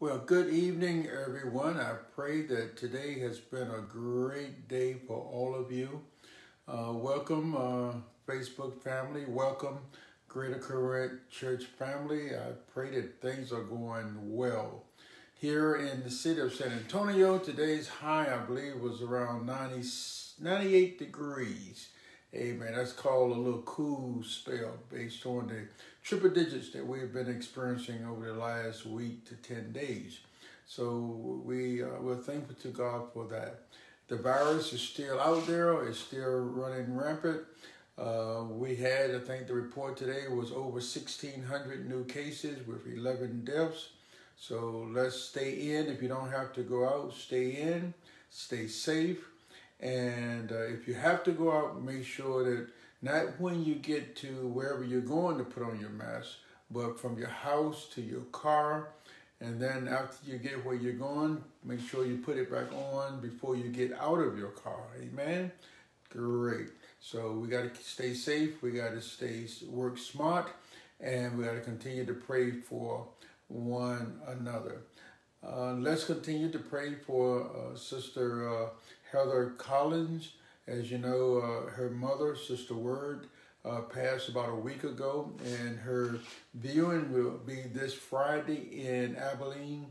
Well, good evening, everyone. I pray that today has been a great day for all of you. Uh, welcome, uh, Facebook family. Welcome, Greater Corinth Church family. I pray that things are going well. Here in the city of San Antonio, today's high, I believe, was around 90, 98 degrees. Amen. That's called a little cool spell based on the triple digits that we've been experiencing over the last week to 10 days. So we, uh, we're thankful to God for that. The virus is still out there. It's still running rampant. Uh, we had, I think the report today was over 1,600 new cases with 11 deaths. So let's stay in. If you don't have to go out, stay in, stay safe. And uh, if you have to go out, make sure that not when you get to wherever you're going to put on your mask, but from your house to your car. And then after you get where you're going, make sure you put it back on before you get out of your car. Amen? Great. So we got to stay safe. We got to stay work smart. And we got to continue to pray for one another. Uh, let's continue to pray for uh, Sister uh, Heather Collins. As you know, uh, her mother, Sister Word, uh, passed about a week ago, and her viewing will be this Friday in Abilene,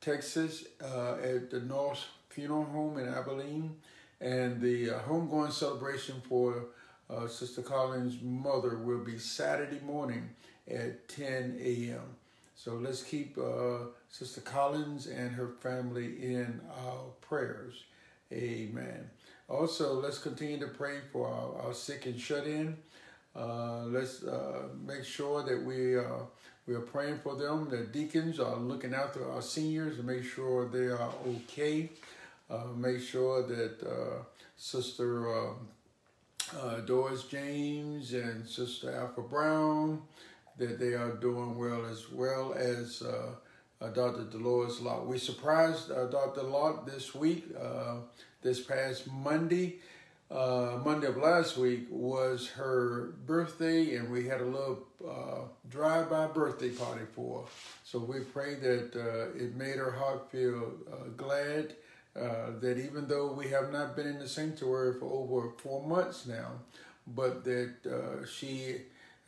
Texas, uh, at the North Funeral Home in Abilene. And the uh, homegoing celebration for uh, Sister Collins' mother will be Saturday morning at 10 a.m. So let's keep uh, Sister Collins and her family in our prayers. Amen. Also, let's continue to pray for our, our sick and shut in. Uh, let's uh, make sure that we uh, we are praying for them. The deacons are looking after our seniors to make sure they are okay. Uh, make sure that uh, Sister um, uh, Doris James and Sister Alpha Brown that they are doing well as well as Dr. Dolores Lott. We surprised uh, Dr. Lott this week, uh, this past Monday. Uh, Monday of last week was her birthday, and we had a little uh, drive-by birthday party for her. So we pray that uh, it made her heart feel glad that even though we have not been in the sanctuary for over four months now, but that she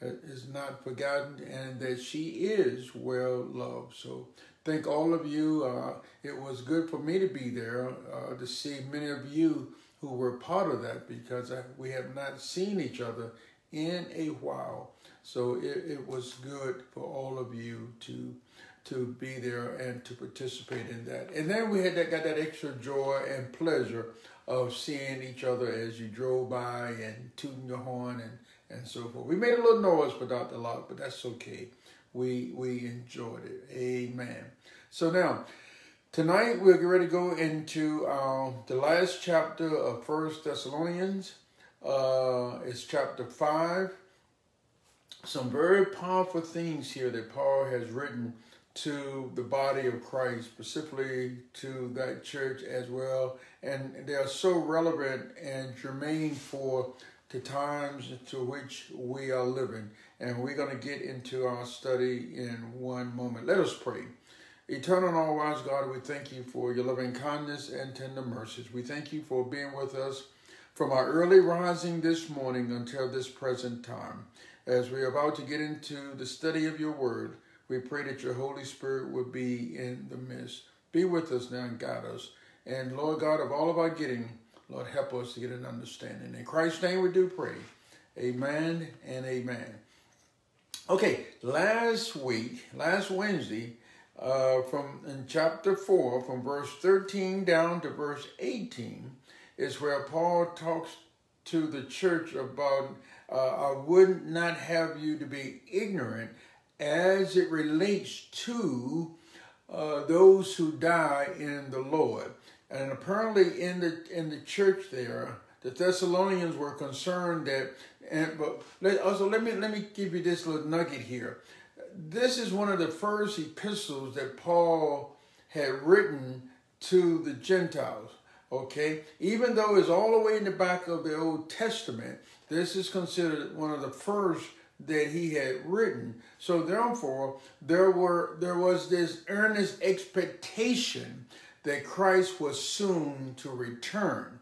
is not forgotten and that she is well loved. So thank all of you. Uh, it was good for me to be there uh, to see many of you who were part of that because I, we have not seen each other in a while. So it, it was good for all of you to to be there and to participate in that. And then we had that got that extra joy and pleasure of seeing each other as you drove by and tooting your horn and and so forth. We made a little noise for Dr. Lott, but that's okay. We we enjoyed it. Amen. So now, tonight we're ready to go into uh, the last chapter of First Thessalonians. Uh, it's chapter five. Some very powerful things here that Paul has written to the body of Christ, specifically to that church as well. And they are so relevant and germane for the times to which we are living. And we're going to get into our study in one moment. Let us pray. Eternal and all wise God, we thank you for your loving kindness and tender mercies. We thank you for being with us from our early rising this morning until this present time. As we are about to get into the study of your word, we pray that your Holy Spirit would be in the midst. Be with us now and guide us. And Lord God, of all of our getting, Lord, help us to get an understanding. In Christ's name we do pray. Amen and amen. Okay, last week, last Wednesday, uh, from in chapter 4, from verse 13 down to verse 18, is where Paul talks to the church about uh, I would not have you to be ignorant as it relates to uh, those who die in the Lord. And apparently in the in the church there, the Thessalonians were concerned that and but let, also let me let me give you this little nugget here. This is one of the first epistles that Paul had written to the Gentiles. Okay, even though it's all the way in the back of the Old Testament, this is considered one of the first that he had written. So therefore, there were there was this earnest expectation that Christ was soon to return.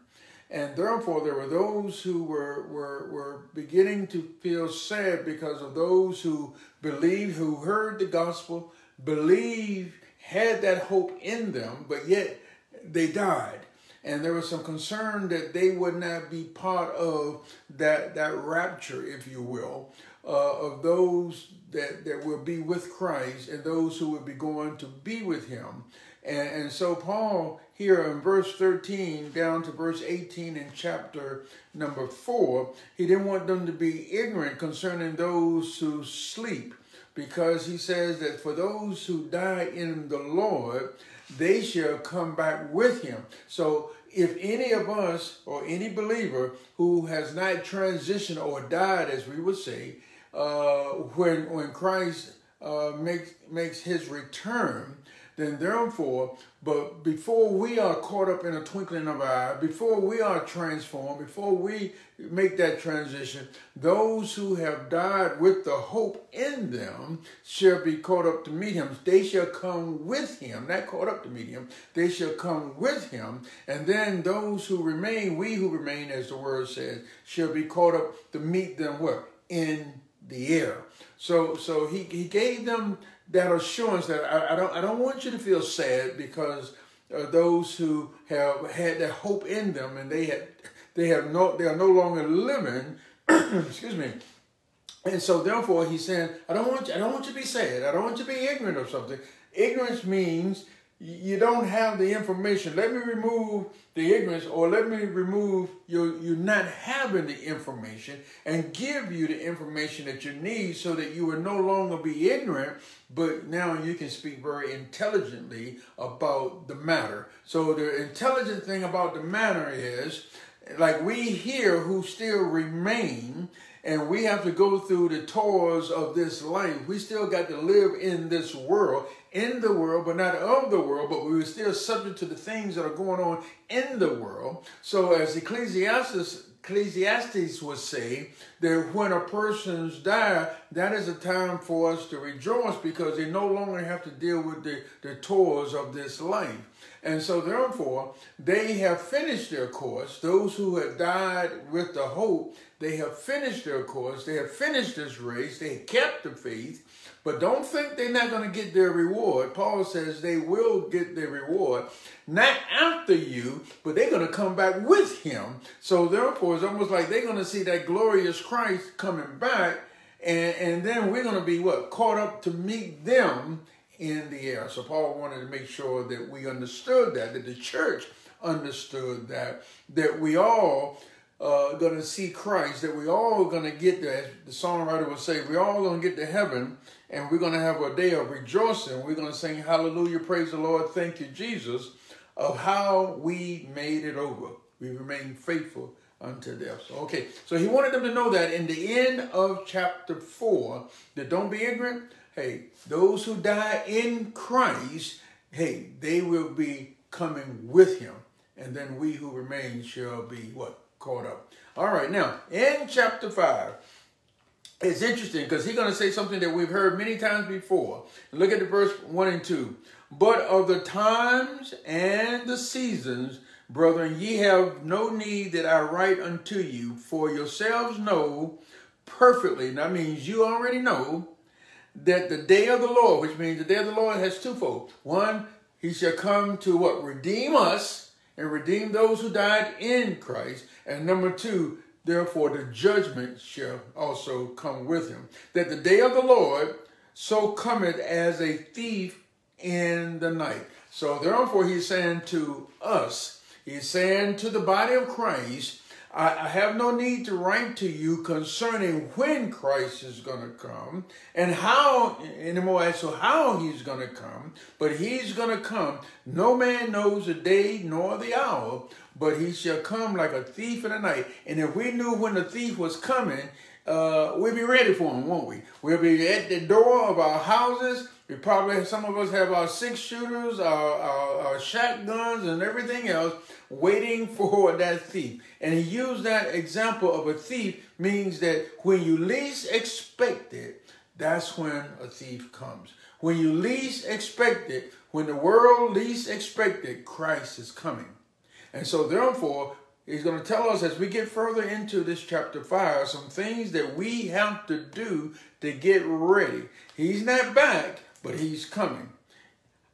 And therefore, there were those who were, were, were beginning to feel sad because of those who believed, who heard the gospel, believed, had that hope in them, but yet they died. And there was some concern that they would not be part of that, that rapture, if you will, uh, of those that, that will be with Christ and those who will be going to be with him. And, and so Paul here in verse 13 down to verse 18 in chapter number 4, he didn't want them to be ignorant concerning those who sleep because he says that for those who die in the Lord, they shall come back with him. So if any of us or any believer who has not transitioned or died, as we would say, uh, when when Christ uh, makes makes his return, then therefore, but before we are caught up in a twinkling of an eye, before we are transformed, before we make that transition, those who have died with the hope in them shall be caught up to meet him. They shall come with him, not caught up to meet him. They shall come with him. And then those who remain, we who remain, as the word says, shall be caught up to meet them what? In the air. So so he, he gave them that assurance that I, I, don't I don't want you to feel sad because uh, those who have had that hope in them and they had they have no they are no longer living excuse me. And so therefore he's saying I don't want you I don't want you to be sad. I don't want you to be ignorant of something. Ignorance means you don't have the information. Let me remove the ignorance or let me remove you, you not having the information and give you the information that you need so that you will no longer be ignorant, but now you can speak very intelligently about the matter. So the intelligent thing about the matter is like we here who still remain and we have to go through the toils of this life. We still got to live in this world in the world, but not of the world, but we were still subject to the things that are going on in the world. So as Ecclesiastes Ecclesiastes would say that when a person's die, that is a time for us to rejoice because they no longer have to deal with the, the toils of this life. And so therefore, they have finished their course. Those who have died with the hope, they have finished their course. They have finished this race. They kept the faith. But don't think they're not going to get their reward. Paul says they will get their reward, not after you, but they're going to come back with him. So therefore, it's almost like they're going to see that glorious Christ coming back, and, and then we're going to be what? Caught up to meet them in the air. So Paul wanted to make sure that we understood that, that the church understood that, that we all uh, going to see Christ, that we all going to get there. As the songwriter would say, we all going to get to heaven and we're going to have a day of rejoicing. We're going to sing hallelujah, praise the Lord, thank you, Jesus, of how we made it over. We remain faithful unto death. So, okay, so he wanted them to know that in the end of chapter 4, that don't be ignorant. Hey, those who die in Christ, hey, they will be coming with him. And then we who remain shall be what? Caught up. All right, now in chapter 5, it's interesting because he's going to say something that we've heard many times before. Look at the verse 1 and 2. But of the times and the seasons, brethren, ye have no need that I write unto you, for yourselves know perfectly, that means you already know, that the day of the Lord, which means the day of the Lord has twofold. One, he shall come to what? Redeem us and redeem those who died in Christ. And number two, therefore the judgment shall also come with him. That the day of the Lord so cometh as a thief in the night. So therefore he's saying to us, he's saying to the body of Christ, I, have no need to write to you concerning when Christ is going to come and how anymore as to how he's going to come, but he's going to come. No man knows the day nor the hour, but he shall come like a thief in the night. And if we knew when the thief was coming, uh, we'd be ready for him, won't we? We'll be at the door of our houses We probably, some of us have our six shooters, our, our, our shotguns, and everything else waiting for that thief. And he used that example of a thief means that when you least expect it, that's when a thief comes. When you least expect it, when the world least expected, Christ is coming. And so therefore, he's going to tell us as we get further into this chapter 5, some things that we have to do to get ready. He's not back, but he's coming.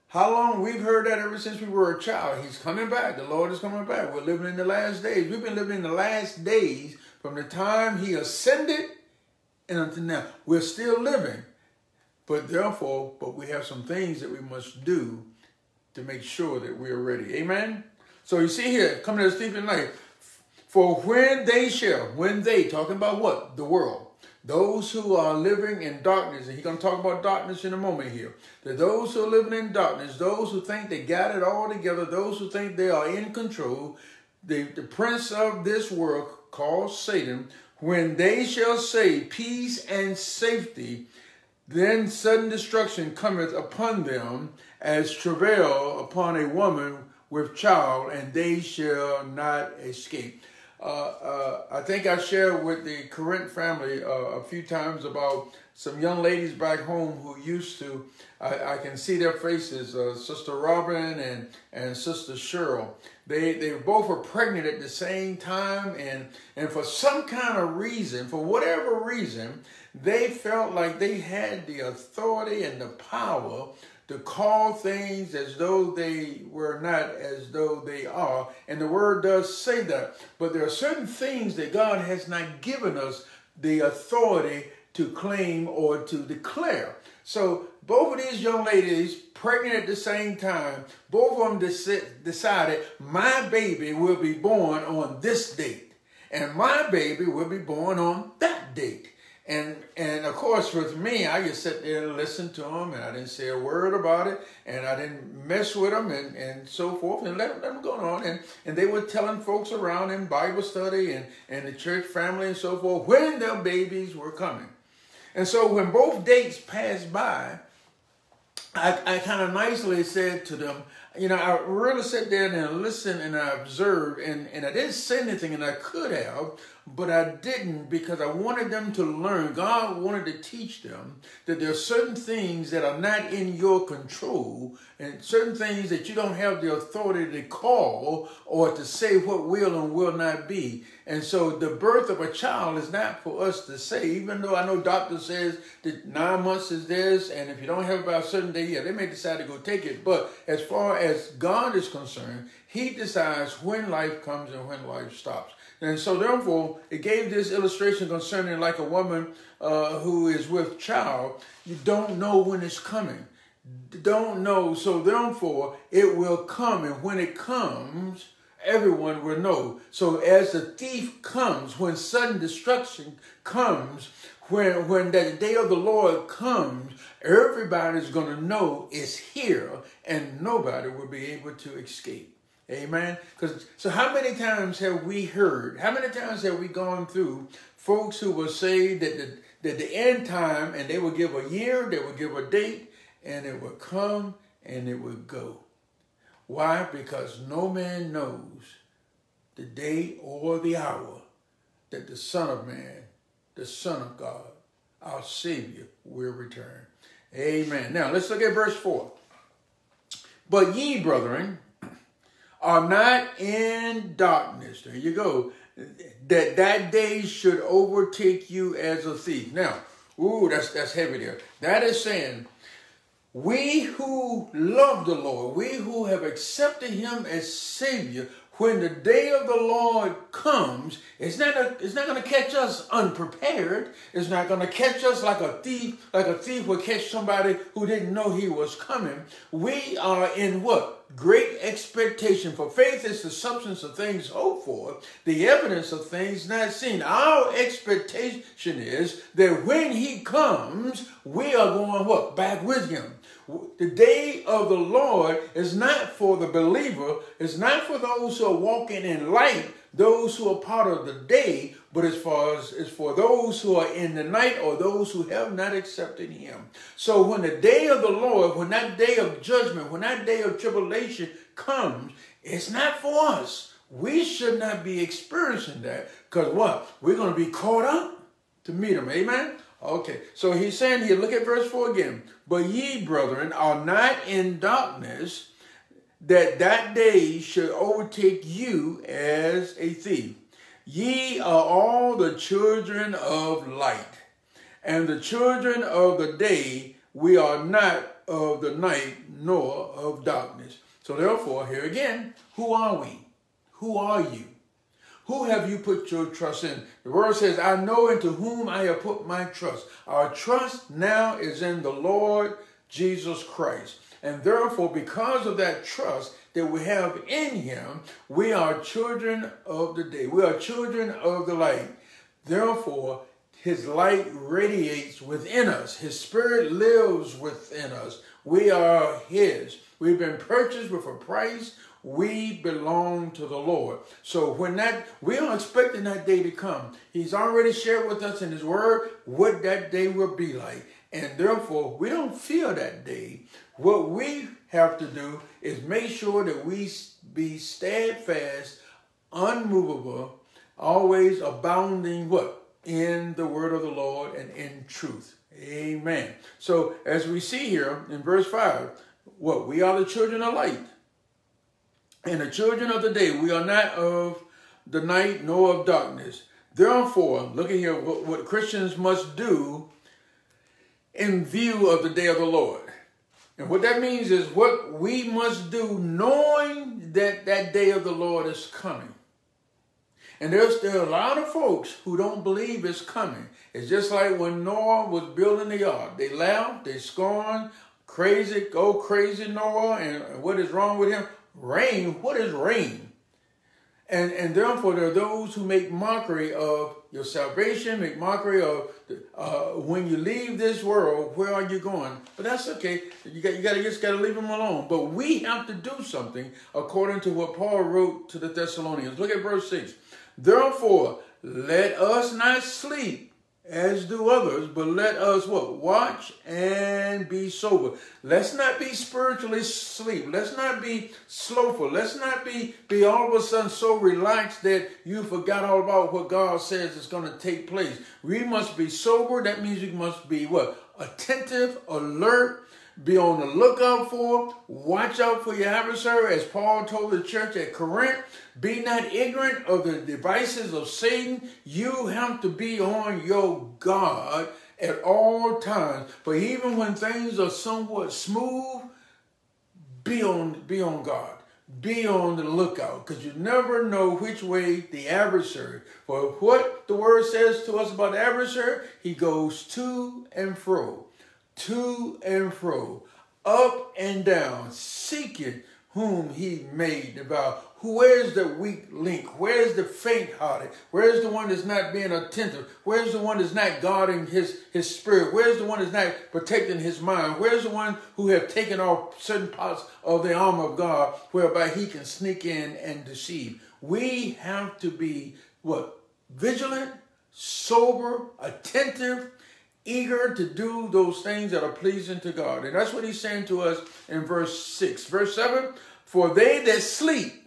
How long we've heard that ever since we were a child. He's coming back. The Lord is coming back. We're living in the last days. We've been living in the last days from the time he ascended and until now. We're still living. But therefore, but we have some things that we must do to make sure that we're ready. Amen? So you see here, coming to the Stephen night, for when they shall, when they, talking about what? The world. Those who are living in darkness, and he's going to talk about darkness in a moment here. That those who are living in darkness, those who think they got it all together, those who think they are in control, the, the prince of this world called Satan, when they shall say peace and safety, then sudden destruction cometh upon them as travail upon a woman with child, and they shall not escape. Uh, uh, I think I shared with the Corinth family uh, a few times about some young ladies back home who used to, I, I can see their faces, uh, Sister Robin and, and Sister Cheryl. They, they both were pregnant at the same time, and, and for some kind of reason, for whatever reason, they felt like they had the authority and the power to call things as though they were not as though they are. And the word does say that. But there are certain things that God has not given us the authority to claim or to declare. So both of these young ladies, pregnant at the same time, both of them decided my baby will be born on this date. And my baby will be born on that date. And and of course, with me, I just sit there and listen to them, and I didn't say a word about it, and I didn't mess with them, and, and so forth, and let them, let them go on. And, and they were telling folks around in Bible study and, and the church family and so forth when their babies were coming. And so when both dates passed by, I, I kind of nicely said to them, you know, I really sat there and listened and I observed, and, and I didn't say anything, and I could have, but I didn't because I wanted them to learn. God wanted to teach them that there are certain things that are not in your control and certain things that you don't have the authority to call or to say what will and will not be. And so the birth of a child is not for us to say, even though I know doctor says that nine months is this, and if you don't have by a certain day, yeah, they may decide to go take it. But as far as God is concerned, he decides when life comes and when life stops. And so therefore, it gave this illustration concerning like a woman uh, who is with child. You don't know when it's coming. Don't know. So therefore, it will come. And when it comes, everyone will know. So as the thief comes, when sudden destruction comes, when, when the day of the Lord comes, everybody's going to know it's here and nobody will be able to escape. Amen. Because so how many times have we heard? How many times have we gone through folks who will say that the that the end time and they will give a year, they will give a date, and it will come and it will go. Why? Because no man knows the day or the hour that the Son of Man, the Son of God, our Savior, will return. Amen. Now let's look at verse 4. But ye, brethren, are not in darkness. There you go. That that day should overtake you as a thief. Now, ooh, that's that's heavy there. That is saying we who love the Lord, we who have accepted him as Savior, when the day of the Lord comes, it's not, a, it's not going to catch us unprepared. It's not going to catch us like a thief, like a thief would catch somebody who didn't know he was coming. We are in what? Great expectation. For faith is the substance of things hoped for, the evidence of things not seen. Our expectation is that when he comes, we are going what? Back with him. The day of the Lord is not for the believer, it's not for those who are walking in light, those who are part of the day, but as far as it's for those who are in the night or those who have not accepted him. So when the day of the Lord, when that day of judgment, when that day of tribulation comes, it's not for us. We should not be experiencing that because what? We're going to be caught up to meet him. Amen? Okay, so he's saying here, look at verse 4 again. But ye, brethren, are not in darkness, that that day should overtake you as a thief. Ye are all the children of light, and the children of the day. We are not of the night, nor of darkness. So therefore, here again, who are we? Who are you? Who have you put your trust in? The word says, I know into whom I have put my trust. Our trust now is in the Lord Jesus Christ. And therefore, because of that trust that we have in him, we are children of the day. We are children of the light. Therefore, his light radiates within us. His spirit lives within us. We are his. We've been purchased with a price we belong to the Lord. So when that, we are expecting that day to come. He's already shared with us in his word what that day will be like. And therefore, we don't fear that day. What we have to do is make sure that we be steadfast, unmovable, always abounding what? In the word of the Lord and in truth. Amen. So as we see here in verse 5, what? We are the children of light and the children of the day. We are not of the night nor of darkness. Therefore, look at here what, what Christians must do in view of the day of the Lord. And what that means is what we must do knowing that that day of the Lord is coming. And there's there are a lot of folks who don't believe it's coming. It's just like when Noah was building the ark. They laughed, they scorned, crazy, go crazy Noah, and what is wrong with him? Rain, what is rain? And, and therefore, there are those who make mockery of your salvation, make mockery of uh, when you leave this world, where are you going? But that's okay. You got you got to just got to leave them alone. But we have to do something according to what Paul wrote to the Thessalonians. Look at verse six. Therefore, let us not sleep as do others, but let us what? Watch and be sober. Let's not be spiritually asleep. Let's not be slowful. Let's not be, be all of a sudden so relaxed that you forgot all about what God says is going to take place. We must be sober. That means we must be what? Attentive, alert, be on the lookout for, watch out for your adversary, as Paul told the church at Corinth. Be not ignorant of the devices of Satan. You have to be on your guard at all times. But even when things are somewhat smooth, be on, be on guard. Be on the lookout because you never know which way the adversary. For what the word says to us about the adversary, he goes to and fro to and fro, up and down, seeking whom he may devour. Where's the weak link? Where's the faint-hearted? Where's the one that's not being attentive? Where's the one that's not guarding his, his spirit? Where's the one that's not protecting his mind? Where's the one who have taken off certain parts of the armor of God whereby he can sneak in and deceive? We have to be what? Vigilant, sober, attentive, eager to do those things that are pleasing to God. And that's what he's saying to us in verse 6. Verse 7 For they that sleep,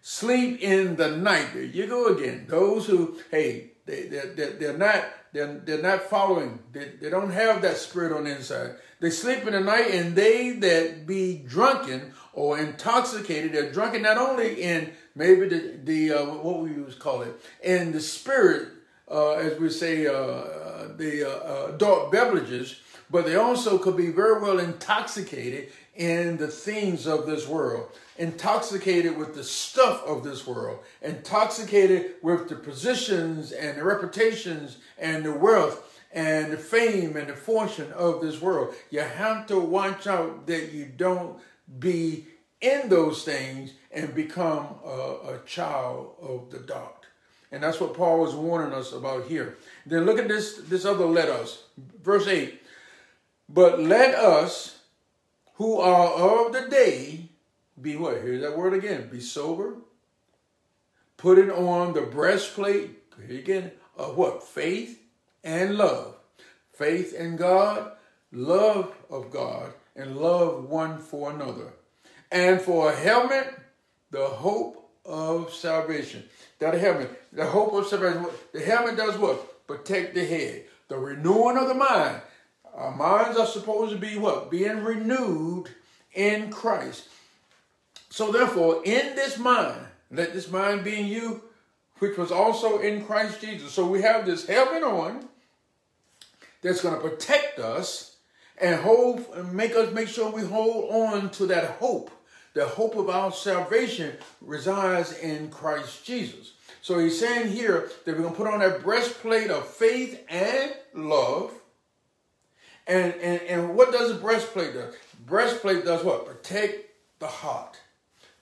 sleep in the night. There you go again. Those who, hey, they, they're, they're, not. They're, they're not following. They, they don't have that spirit on the inside. They sleep in the night, and they that be drunken or intoxicated, they're drunken not only in maybe the, the uh, what we use call it, in the spirit uh, as we say, uh, the uh, adult beverages, but they also could be very well intoxicated in the things of this world, intoxicated with the stuff of this world, intoxicated with the positions and the reputations and the wealth and the fame and the fortune of this world. You have to watch out that you don't be in those things and become a, a child of the dark. And that's what Paul was warning us about here. Then look at this, this other let us. Verse 8. But let us who are of the day, be what? Here's that word again. Be sober. Putting on the breastplate, again, of what? Faith and love. Faith in God, love of God, and love one for another. And for a helmet, the hope of salvation. That helmet, the hope of salvation. The helmet does what? Protect the head. The renewing of the mind. Our minds are supposed to be what? Being renewed in Christ. So therefore, in this mind, let this mind be in you, which was also in Christ Jesus. So we have this helmet on that's going to protect us and hold and make us make sure we hold on to that hope. The hope of our salvation resides in Christ Jesus. So he's saying here that we're going to put on that breastplate of faith and love. And, and, and what does a breastplate do? Breastplate does what? Protect the heart.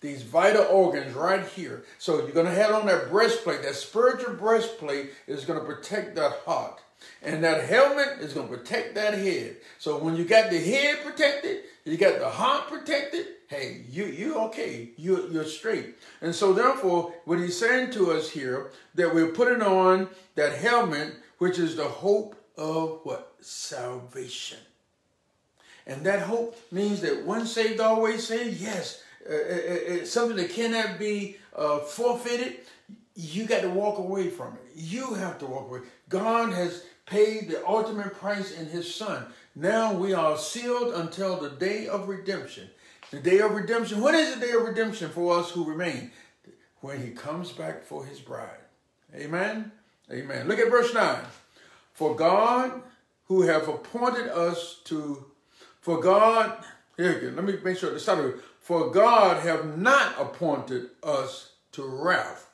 These vital organs right here. So you're going to have on that breastplate. That spiritual breastplate is going to protect that heart. And that helmet is going to protect that head. So when you got the head protected, you got the heart protected, hey, you you okay, you you're straight. And so therefore, what he's saying to us here that we're putting on that helmet, which is the hope of what salvation. And that hope means that once saved, always saved. Yes, uh, it's something that cannot be uh, forfeited. You got to walk away from it. You have to walk away. God has paid the ultimate price in his son. Now we are sealed until the day of redemption. The day of redemption. When is the day of redemption for us who remain? When he comes back for his bride. Amen. Amen. Look at verse 9. For God who have appointed us to, for God, here again, let me make sure to for God have not appointed us to wrath.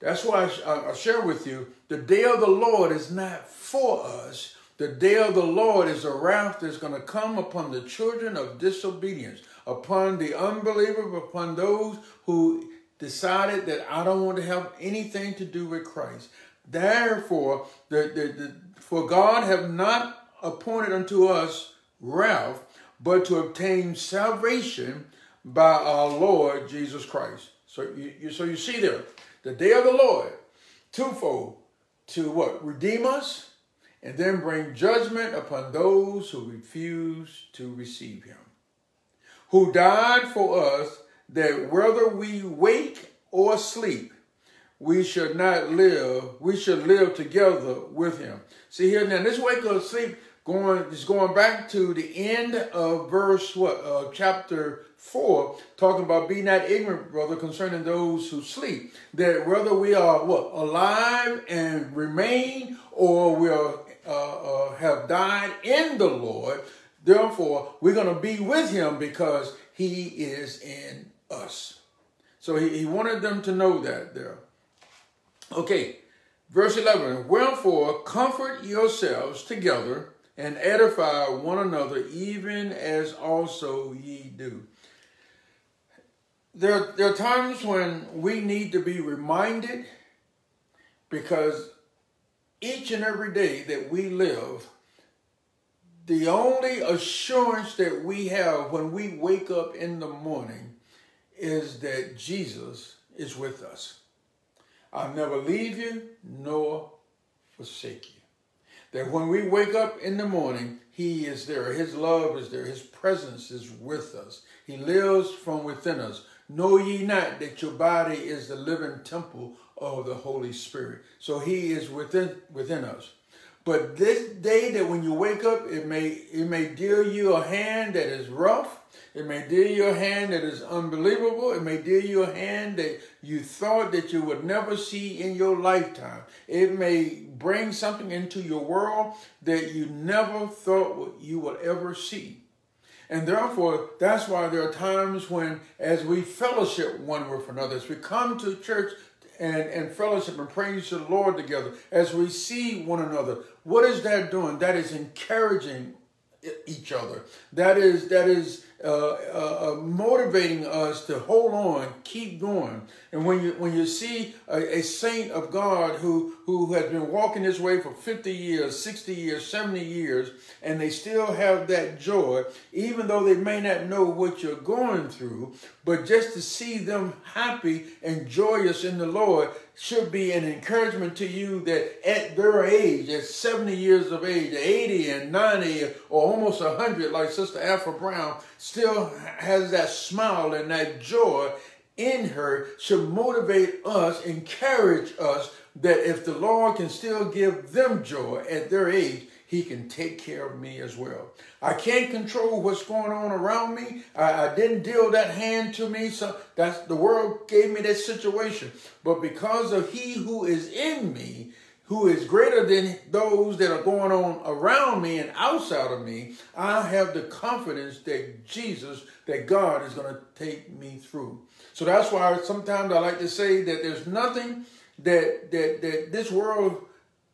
That's why I, I share with you, the day of the Lord is not for us. The day of the Lord is a wrath that's going to come upon the children of disobedience upon the unbeliever, upon those who decided that I don't want to have anything to do with Christ. Therefore, the, the, the, for God have not appointed unto us wrath, but to obtain salvation by our Lord Jesus Christ. So you, you, so you see there, the day of the Lord, twofold, to what? Redeem us and then bring judgment upon those who refuse to receive him who died for us that whether we wake or sleep, we should not live, we should live together with him. See here now, this wake or sleep going is going back to the end of verse what uh, chapter four, talking about be not ignorant, brother, concerning those who sleep. That whether we are what alive and remain, or we are uh, uh, have died in the Lord, Therefore, we're going to be with him because he is in us. So he, he wanted them to know that there. Okay, verse 11. Wherefore, comfort yourselves together and edify one another, even as also ye do. There, there are times when we need to be reminded because each and every day that we live, the only assurance that we have when we wake up in the morning is that Jesus is with us. I'll never leave you nor forsake you. That when we wake up in the morning, He is there. His love is there. His presence is with us. He lives from within us. Know ye not that your body is the living temple of the Holy Spirit. So He is within within us. But this day that when you wake up, it may it may deal you a hand that is rough. It may deal you a hand that is unbelievable. It may deal you a hand that you thought that you would never see in your lifetime. It may bring something into your world that you never thought you would ever see. And therefore, that's why there are times when, as we fellowship one with another, as we come to church and, and fellowship and praise to the Lord together, as we see one another, what is that doing? That is encouraging each other. That is that is uh, uh, uh, motivating us to hold on, keep going. And when you when you see a, a, saint of God who who has been walking this way for 50 years, 60 years, 70 years, and they still have that joy, even though they may not know what you're going through, but just to see them happy and joyous in the Lord should be an encouragement to you that at their age, at 70 years of age, 80 and 90 or almost 100, like Sister Afra Brown, still has that smile and that joy in her should motivate us, encourage us that if the Lord can still give them joy at their age, he can take care of me as well. I can't control what's going on around me. I, I, didn't deal that hand to me. So that's the world gave me that situation. But because of he who is in me, who is greater than those that are going on around me and outside of me, I have the confidence that Jesus, that God is going to take me through. So that's why sometimes I like to say that there's nothing that that that this world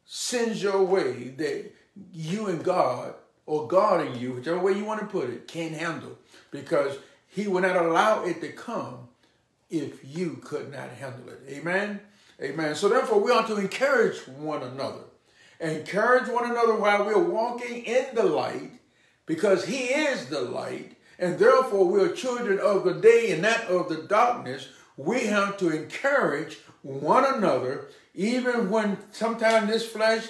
sends your way that you and God, or God and you, whichever way you want to put it, can't handle. Because he would not allow it to come if you could not handle it. Amen? Amen. So therefore, we ought to encourage one another. Encourage one another while we're walking in the light, because he is the light, and therefore we are children of the day and not of the darkness. We have to encourage one another, even when sometimes this flesh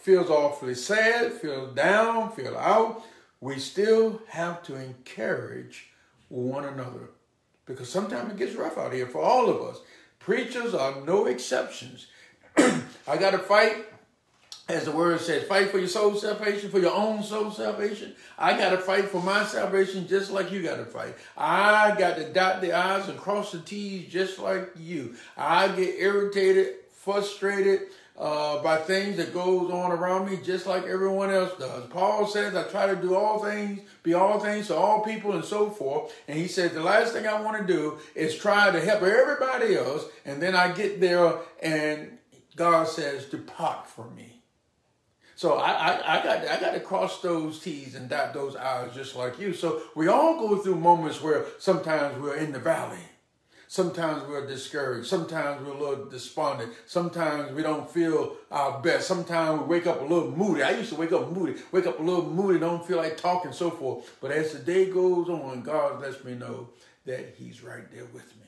feels awfully sad, feels down, feel out, we still have to encourage one another. Because sometimes it gets rough out here for all of us. Preachers are no exceptions. I got to fight, as the word says, fight for your soul salvation, for your own soul salvation. I got to fight for my salvation just like you got to fight. I got to dot the I's and cross the T's just like you. I get irritated, frustrated, uh, by things that goes on around me just like everyone else does. Paul says, I try to do all things, be all things to all people and so forth. And he said, the last thing I want to do is try to help everybody else. And then I get there and God says, depart from me. So I, I, I, got I got to cross those T's and dot those I's just like you. So we all go through moments where sometimes we're in the valley. Sometimes we're discouraged. Sometimes we're a little despondent. Sometimes we don't feel our best. Sometimes we wake up a little moody. I used to wake up moody, wake up a little moody, don't feel like talking, so forth. But as the day goes on, God lets me know that He's right there with me.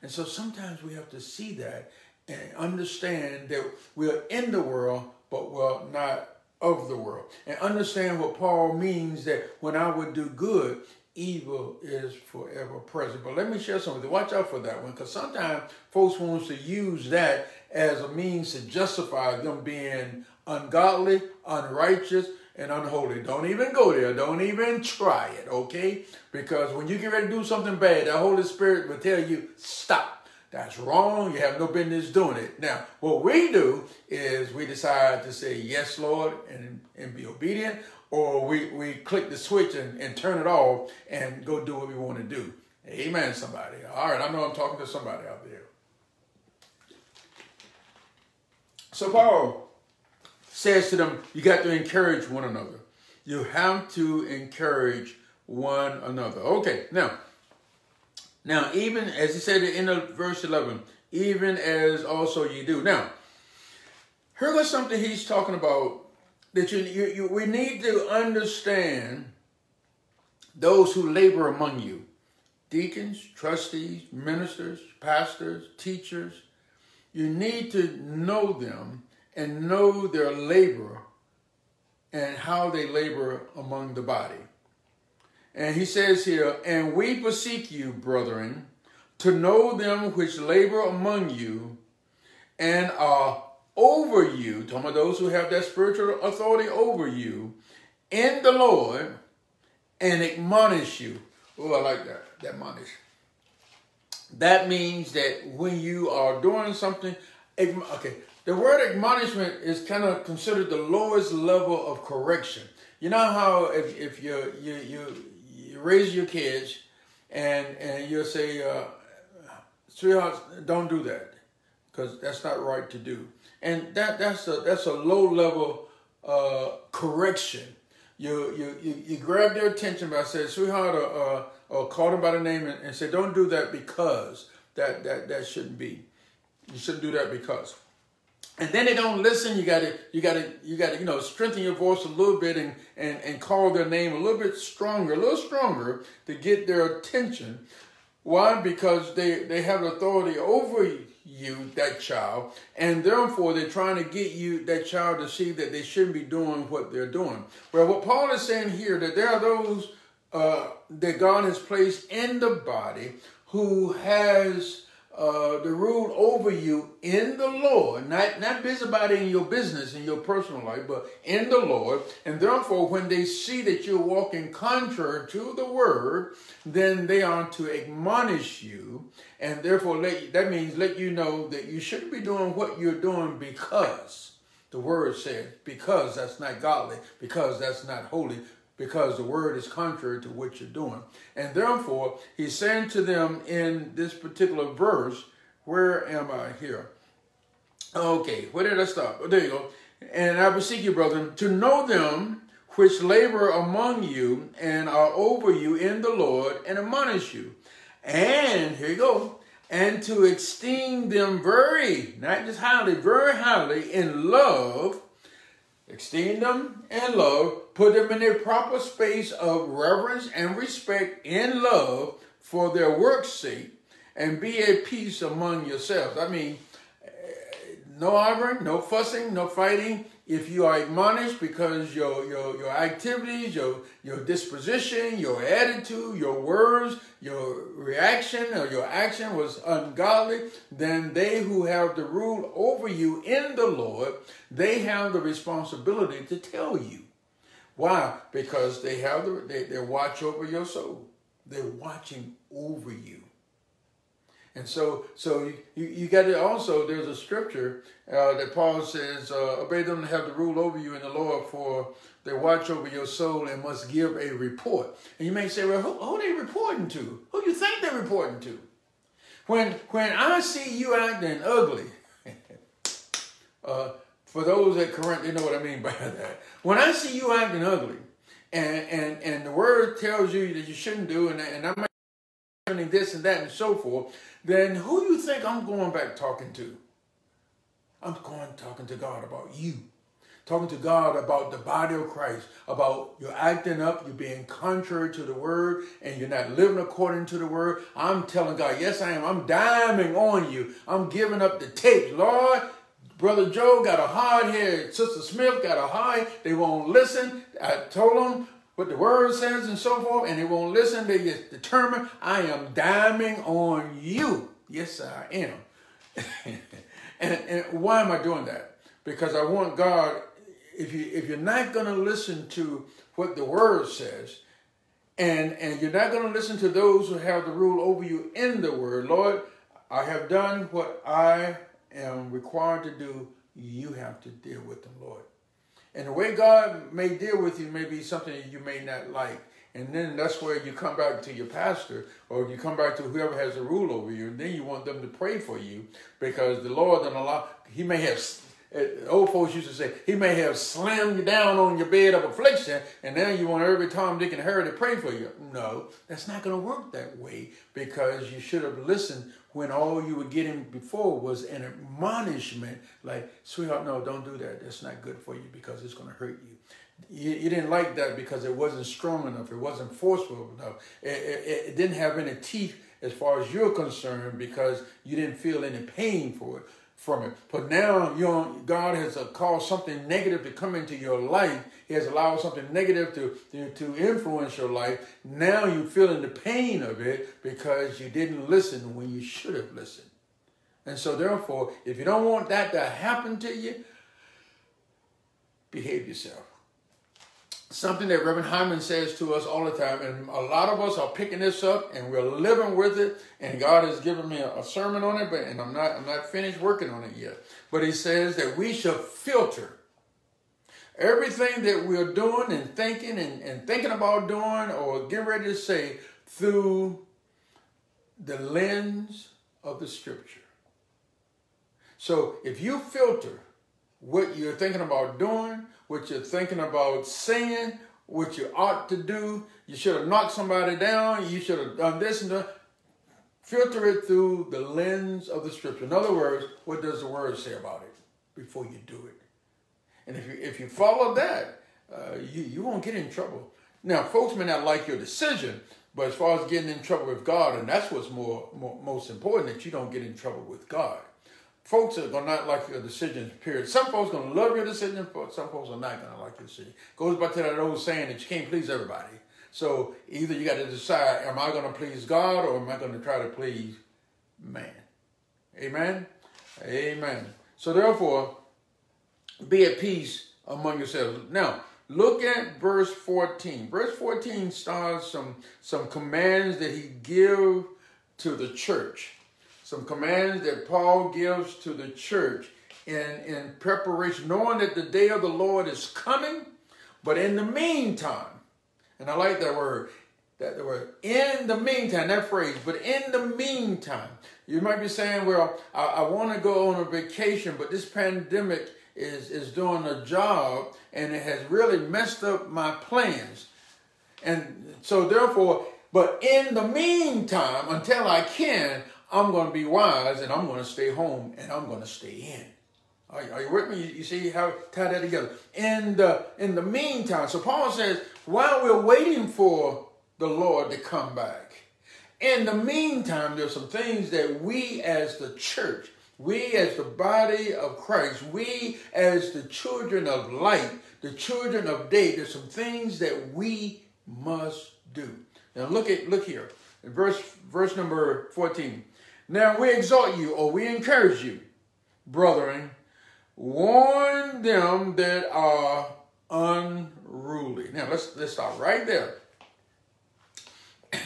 And so sometimes we have to see that and understand that we're in the world, but we're not of the world. And understand what Paul means that when I would do good, evil is forever present. But let me share something. Watch out for that one, because sometimes folks want to use that as a means to justify them being ungodly, unrighteous, and unholy. Don't even go there. Don't even try it, okay? Because when you get ready to do something bad, the Holy Spirit will tell you, stop. That's wrong. You have no business doing it. Now, what we do is we decide to say, yes, Lord, and, and be obedient, or we, we click the switch and, and turn it off and go do what we want to do. Amen, somebody. All right, I know I'm talking to somebody out there. So Paul says to them, you got to encourage one another. You have to encourage one another. Okay, now, now even as he said in verse 11, even as also you do. Now, here goes something he's talking about that you, you, you, we need to understand those who labor among you deacons, trustees, ministers, pastors, teachers. You need to know them and know their labor and how they labor among the body. And he says here, And we beseech you, brethren, to know them which labor among you and are over you, talking about those who have that spiritual authority over you, in the Lord, and admonish you. Oh, I like that, that admonish. That means that when you are doing something, okay, the word admonishment is kind of considered the lowest level of correction. You know how if, if you, you, you, you raise your kids and, and you'll say, uh, sweetheart, don't do that because that's not right to do and that that's a that's a low level uh, correction. you you you, you grab their attention by saying, sweetheart, or, uh, or call them by the name and, and say, don't do that because that that that shouldn't be. You shouldn't do that because. And then they don't listen. You gotta, you gotta, you gotta, you know, strengthen your voice a little bit and and and call their name a little bit stronger, a little stronger to get their attention. Why? Because they they have authority over you, that child, and therefore they're trying to get you, that child, to see that they shouldn't be doing what they're doing. Well, what Paul is saying here that there are those uh, that God has placed in the body who has uh, the rule over you in the Lord, not not busybody in your business in your personal life, but in the Lord. And therefore, when they see that you're walking contrary to the word, then they are to admonish you, and therefore let that means let you know that you shouldn't be doing what you're doing because the word says because that's not godly, because that's not holy, because the word is contrary to what you're doing. And therefore, he's saying to them in this particular verse, where am I here? Okay, where did I stop? Oh, there you go. And I beseech you, brethren, to know them which labor among you and are over you in the Lord and admonish you. And here you go. And to esteem them very, not just highly, very highly in love esteem them in love, put them in their proper space of reverence and respect in love for their work's sake, and be at peace among yourselves. I mean, no arguing, no fussing, no fighting. If you are admonished because your, your, your activities, your, your disposition, your attitude, your words, your reaction or your action was ungodly, then they who have the rule over you in the Lord, they have the responsibility to tell you. Why? Because they have the, they, they watch over your soul. They're watching over you. And so, so you, you, you got to also, there's a scripture uh, that Paul says, uh, obey them to have the rule over you in the Lord for they watch over your soul and must give a report. And you may say, well, who, who are they reporting to? Who do you think they're reporting to? When, when I see you acting ugly, uh, for those that currently know what I mean by that, when I see you acting ugly, and, and, and the word tells you that you shouldn't do, and, and I'm doing this and that and so forth, then who you think I'm going back talking to? I'm going talking to God about you. Talking to God about the body of Christ, about you're acting up, you're being contrary to the word, and you're not living according to the word. I'm telling God, yes, I am. I'm diming on you. I'm giving up the tape. Lord, Brother Joe got a hard head. Sister Smith got a high. They won't listen. I told them what the word says and so forth, and they won't listen. They just determined. I am diming on you. Yes, I am. and, and why am I doing that? Because I want God, if you if you're not going to listen to what the word says, and and you're not going to listen to those who have the rule over you in the word, Lord, I have done what I am required to do. You have to deal with them, Lord. And the way God may deal with you may be something you may not like. And then that's where you come back to your pastor or you come back to whoever has the rule over you. And then you want them to pray for you because the Lord doesn't allow, he may have, eh, old folks used to say, he may have slammed you down on your bed of affliction and now you want every Tom, Dick, and Harry to pray for you. No, that's not going to work that way because you should have listened when all you were getting before was an admonishment like, sweetheart, no, don't do that. That's not good for you because it's going to hurt you. You, you didn't like that because it wasn't strong enough. It wasn't forceful enough. It, it, it didn't have any teeth as far as you're concerned because you didn't feel any pain for it from it. But now you God has uh, caused something negative to come into your life. He has allowed something negative to, to, to influence your life. Now you're feeling the pain of it because you didn't listen when you should have listened. And so therefore, if you don't want that to happen to you, behave yourself something that Reverend Hyman says to us all the time, and a lot of us are picking this up and we're living with it. And God has given me a, a, sermon on it, but and I'm not I'm not finished working on it yet. But He says that we should filter everything that we're doing and thinking and, and thinking about doing or getting ready to say through the lens of the Scripture. So if you filter what you're thinking about doing, what you're thinking about saying, what you ought to do. You should have knocked somebody down. You should have done this and that. Filter it through the lens of the scripture. In other words, what does the word say about it before you do it? And if you if you follow that, uh, you you won't get in trouble. Now, folks may not like your decision, but as far as getting in trouble with God, and that's what's more, more most important that you don't get in trouble with God. Folks are gonna not like your decision, Period. Some folks are gonna love your decision, but some folks are not gonna like your decision. Goes back to that old saying that you can't please everybody. So either you got to decide: Am I going to please God, or am I going to try to please man? Amen. Amen. So therefore, be at peace among yourselves. Now, look at verse 14. Verse 14 starts some, some commands that he gives to the church. Some commands that Paul gives to the church in, in preparation, knowing that the day of the Lord is coming. But in the meantime, and I like that word, that word in the meantime, that phrase, but in the meantime, you might be saying, well, I, I want to go on a vacation, but this pandemic is, is doing a job and it has really messed up my plans. And so, therefore, but in the meantime, until I can, I'm going to be wise and I'm going to stay home and I'm going to stay in. Are, are you with me? You, see how tie that together. In the in the meantime, so Paul says, while we're waiting for the Lord to come back, in the meantime, there's some things that we as the church we, as the body of Christ, we, as the children of light, the children of day, there's some things that we must do. Now look at look here in verse verse number 14. Now we exhort you, or we encourage you, brethren, warn them that are unruly. Now let's let's stop right there.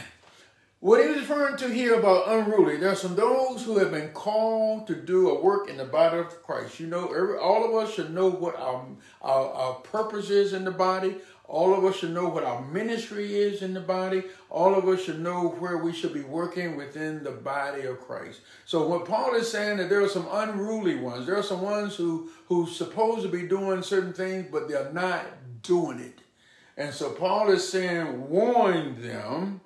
What he was referring to here about unruly, there are some those who have been called to do a work in the body of Christ. You know, every, all of us should know what our, our, our purpose is in the body. All of us should know what our ministry is in the body. All of us should know where we should be working within the body of Christ. So what Paul is saying that there are some unruly ones. There are some ones who who supposed to be doing certain things, but they're not doing it. And so Paul is saying, warn them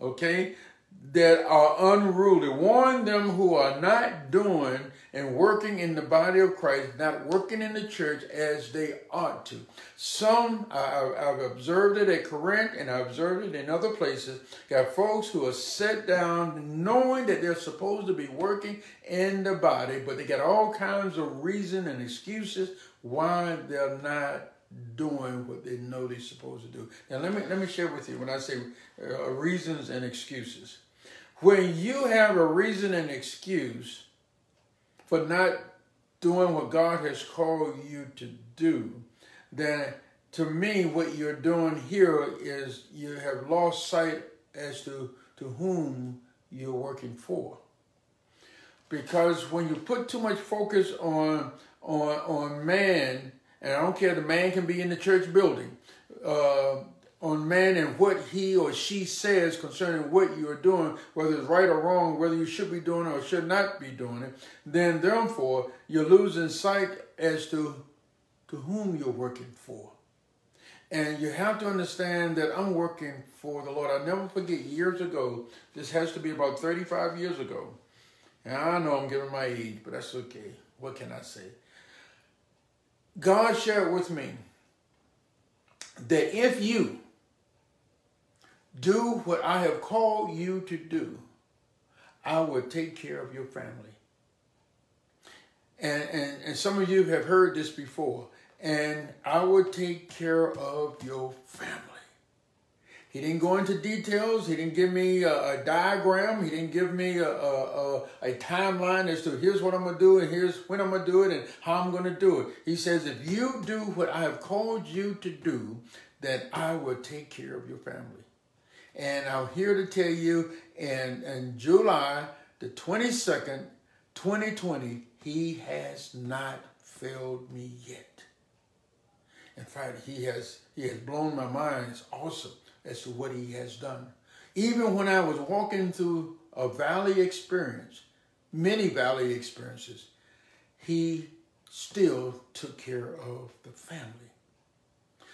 okay, that are unruly. Warn them who are not doing and working in the body of Christ, not working in the church as they ought to. Some, I, have observed it at Corinth and I've observed it in other places, got folks who are set down knowing that they're supposed to be working in the body, but they got all kinds of reason and excuses why they're not doing what they know they're supposed to do. Now let me let me share with you when I say uh, reasons and excuses. When you have a reason and excuse for not doing what God has called you to do, then to me what you're doing here is you have lost sight as to to whom you're working for. Because when you put too much focus on on on man and I don't care, the man can be in the church building, uh, on man and what he or she says concerning what you are doing, whether it's right or wrong, whether you should be doing it or should not be doing it, then therefore you're losing sight as to, to whom you're working for. And you have to understand that I'm working for the Lord. I never forget years ago, this has to be about 35 years ago. And I know I'm giving my age, but that's okay. What can I say? God shared with me that if you do what I have called you to do, I will take care of your family. And, and, and some of you have heard this before. And I will take care of your family. He didn't go into details. He didn't give me a, a diagram. He didn't give me a, a, a, timeline as to here's what I'm going to do and here's when I'm going to do it and how I'm going to do it. He says, if you do what I have called you to do, then I will take care of your family. And I'm here to tell you in, in July the 22nd, 2020, he has not failed me yet. In fact, he has, he has blown my mind. It's awesome as to what he has done. Even when I was walking through a valley experience, many valley experiences, he still took care of the family.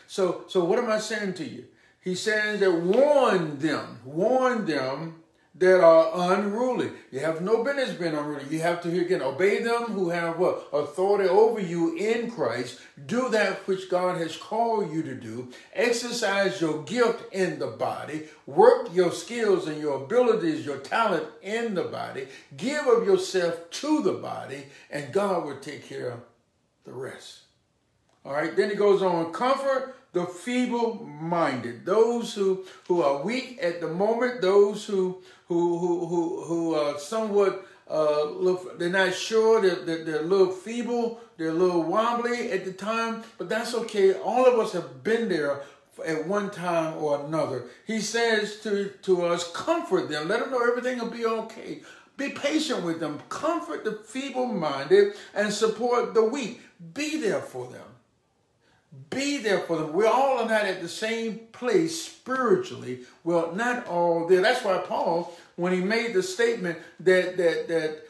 So, so what am I saying to you? He says that warn them, warn them that are unruly. You have no business being unruly. You have to again obey them who have what authority over you in Christ. Do that which God has called you to do. Exercise your gift in the body. Work your skills and your abilities, your talent in the body. Give of yourself to the body, and God will take care of the rest. All right. Then he goes on. Comfort the feeble-minded, those who who are weak at the moment, those who who who who, who are somewhat uh, look, they're not sure, they're, they're, they're, a little feeble, they're a little wobbly at the time, but that's okay. All of us have been there at one time or another. He says to, to us, comfort them, let them know everything will be okay. Be patient with them, comfort the feeble minded, and support the weak. Be there for them. Be there for them. We're all not at the same place spiritually. Well, not all there. That's why Paul, when he made the statement that that that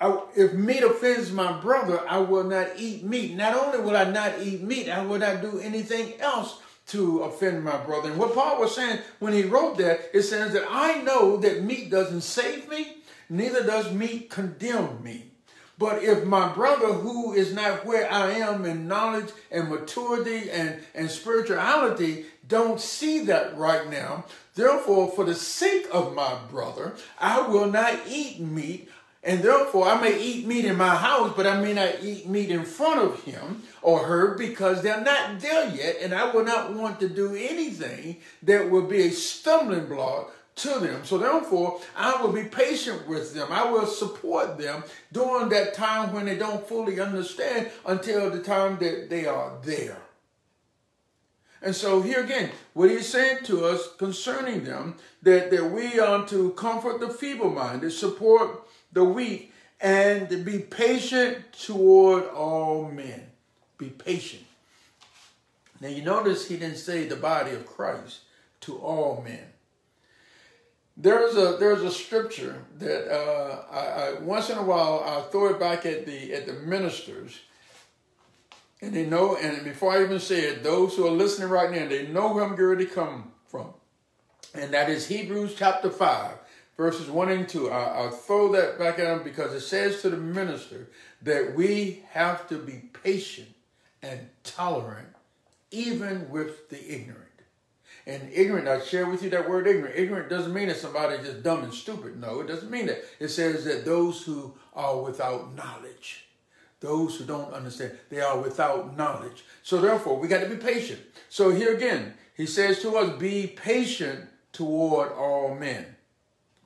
I, if meat offends my brother, I will not eat meat. Not only will I not eat meat, I will not do anything else to offend my brother. And what Paul was saying when he wrote that, it says that I know that meat doesn't save me, neither does meat condemn me. But if my brother who is not where I am in knowledge and maturity and, and spirituality don't see that right now, therefore, for the sake of my brother, I will not eat meat. And therefore, I may eat meat in my house, but I may not eat meat in front of him or her because they're not there yet. And I will not want to do anything that will be a stumbling block to them. So therefore, I will be patient with them. I will support them during that time when they don't fully understand until the time that they are there. And so here again, what he's saying to us concerning them, that, that we are to comfort the feeble-minded, support the weak, and be patient toward all men. Be patient. Now you notice he didn't say the body of Christ to all men. There's a there's a scripture that uh, I, I, once in a while I throw it back at the at the ministers, and they know. And before I even say it, those who are listening right now, they know where I'm going to come from, and that is Hebrews chapter five, verses one and two. I, I throw that back at them because it says to the minister that we have to be patient and tolerant, even with the ignorant. And ignorant, I share with you that word ignorant. Ignorant doesn't mean that somebody's just dumb and stupid. No, it doesn't mean that. It says that those who are without knowledge, those who don't understand, they are without knowledge. So therefore, we got to be patient. So here again, he says to us, be patient toward all men.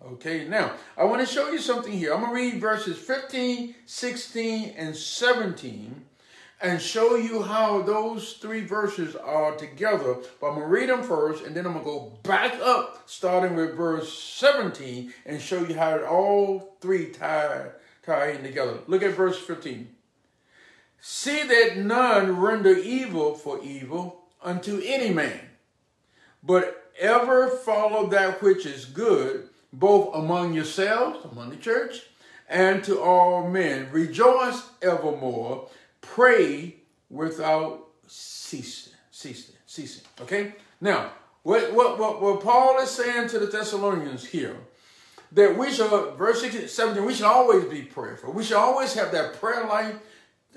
Okay, now I want to show you something here. I'm going to read verses 15, 16, and 17 and show you how those three verses are together. But I'm going to read them first, and then I'm going to go back up, starting with verse 17, and show you how it all three tie, tie in together. Look at verse 15. See that none render evil for evil unto any man, but ever follow that which is good, both among yourselves, among the church, and to all men. Rejoice evermore pray without ceasing. Ceasing. Ceasing. Okay? Now, what, what, what, what Paul is saying to the Thessalonians here, that we should, verse 16, 17, we should always be prayerful. We should always have that prayer life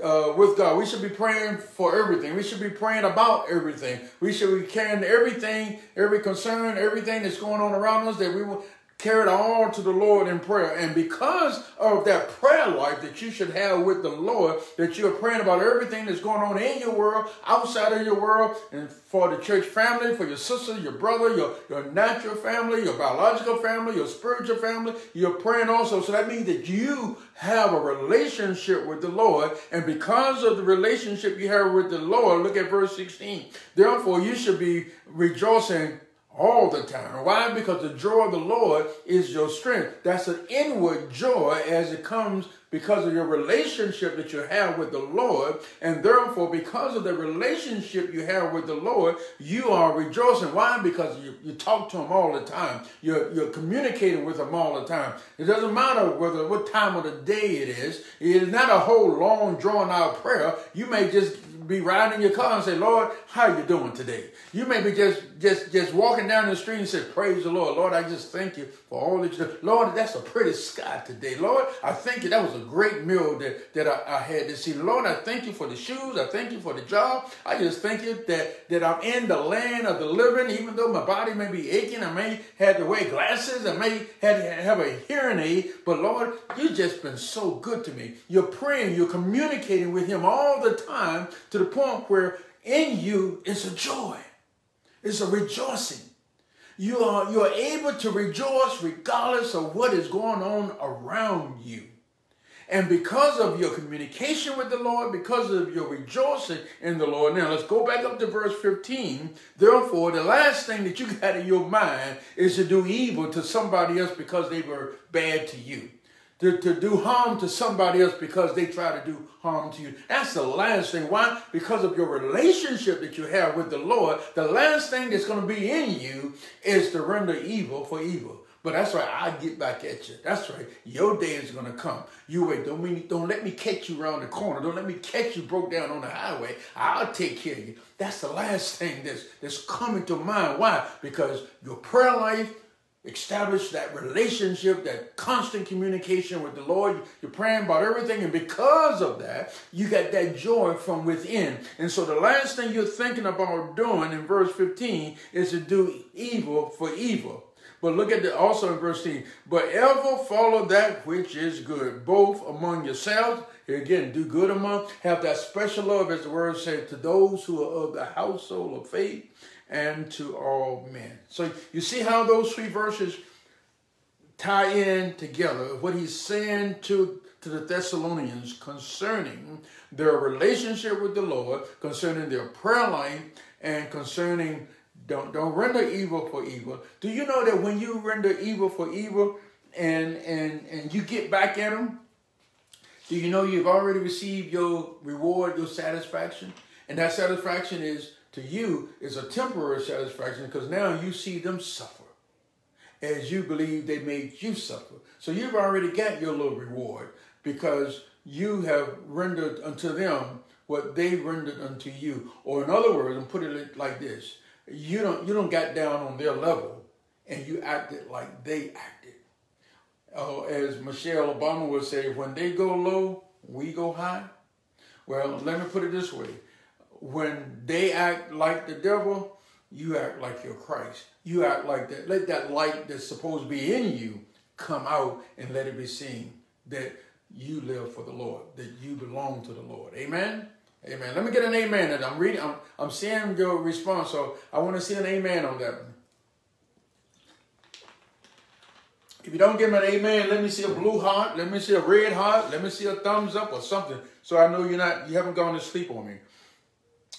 uh, with God. We should be praying for everything. We should be praying about everything. We should be carrying everything, every concern, everything that's going on around us that we will carried all to the Lord in prayer. And because of that prayer life that you should have with the Lord, that you're praying about everything that's going on in your world, outside of your world, and for the church family, for your sister, your brother, your, your natural family, your biological family, your spiritual family, you're praying also. So that means that you have a relationship with the Lord. And because of the relationship you have with the Lord, look at verse 16. Therefore, you should be rejoicing all the time. Why? Because the joy of the Lord is your strength. That's an inward joy as it comes because of your relationship that you have with the Lord. And therefore, because of the relationship you have with the Lord, you are rejoicing. Why? Because you, you talk to him all the time. You're, you're communicating with him all the time. It doesn't matter whether what time of the day it is. It is not a whole long drawn out prayer. You may just be riding in your car and say, Lord, how you doing today? You may be just just just walking down the street and say, Praise the Lord. Lord, I just thank you for all that you. Lord, that's a pretty sky today. Lord, I thank you. That was a great meal that, that I, I had this evening. Lord, I thank you for the shoes. I thank you for the job. I just thank you that, that I'm in the land of the living, even though my body may be aching. I may have to wear glasses. I may have to have a hearing aid. But Lord, you've just been so good to me. You're praying, you're communicating with him all the time to the point where in you is a joy. It's a rejoicing. You are, you are able to rejoice regardless of what is going on around you. And because of your communication with the Lord, because of your rejoicing in the Lord. Now, let's go back up to verse 15. Therefore, the last thing that you got in your mind is to do evil to somebody else because they were bad to you to, to do harm to somebody else because they try to do harm to you. That's the last thing. Why? Because of your relationship that you have with the Lord, the last thing that's going to be in you is to render evil for evil. But that's right, I get back at you. That's right. Your day is gonna come. You wait. Don't mean, don't let me catch you around the corner. Don't let me catch you broke down on the highway. I'll take care of you. That's the last thing that's that's coming to mind. Why? Because your prayer life, establish that relationship, that constant communication with the Lord. You're praying about everything, and because of that, you got that joy from within. And so the last thing you're thinking about doing in verse 15 is to do evil for evil. But look at the also in verse 10. But ever follow that which is good, both among yourselves. Here again, do good among, have that special love, as the word said, to those who are of the household of faith and to all men. So you see how those three verses tie in together. What he's saying to, to the Thessalonians concerning their relationship with the Lord, concerning their prayer life, and concerning don't don't render evil for evil. Do you know that when you render evil for evil and and and you get back at them, do you know you've already received your reward, your satisfaction? And that satisfaction is to you is a temporary satisfaction because now you see them suffer as you believe they made you suffer. So you've already got your little reward because you have rendered unto them what they rendered unto you. Or in other words, and put it like this, you don't you don't got down on their level and you acted like they acted. Uh, as Michelle Obama would say, when they go low, we go high. Well, let me put it this way when they act like the devil, you act like you're Christ. You act like that. Let that light that's supposed to be in you come out and let it be seen that you live for the Lord, that you belong to the Lord. Amen. Amen. Let me get an amen. I'm reading. I'm, I'm seeing your response, so I want to see an amen on that one. If you don't give me an amen, let me see a blue heart. Let me see a red heart. Let me see a thumbs up or something, so I know you're not. You haven't gone to sleep on me.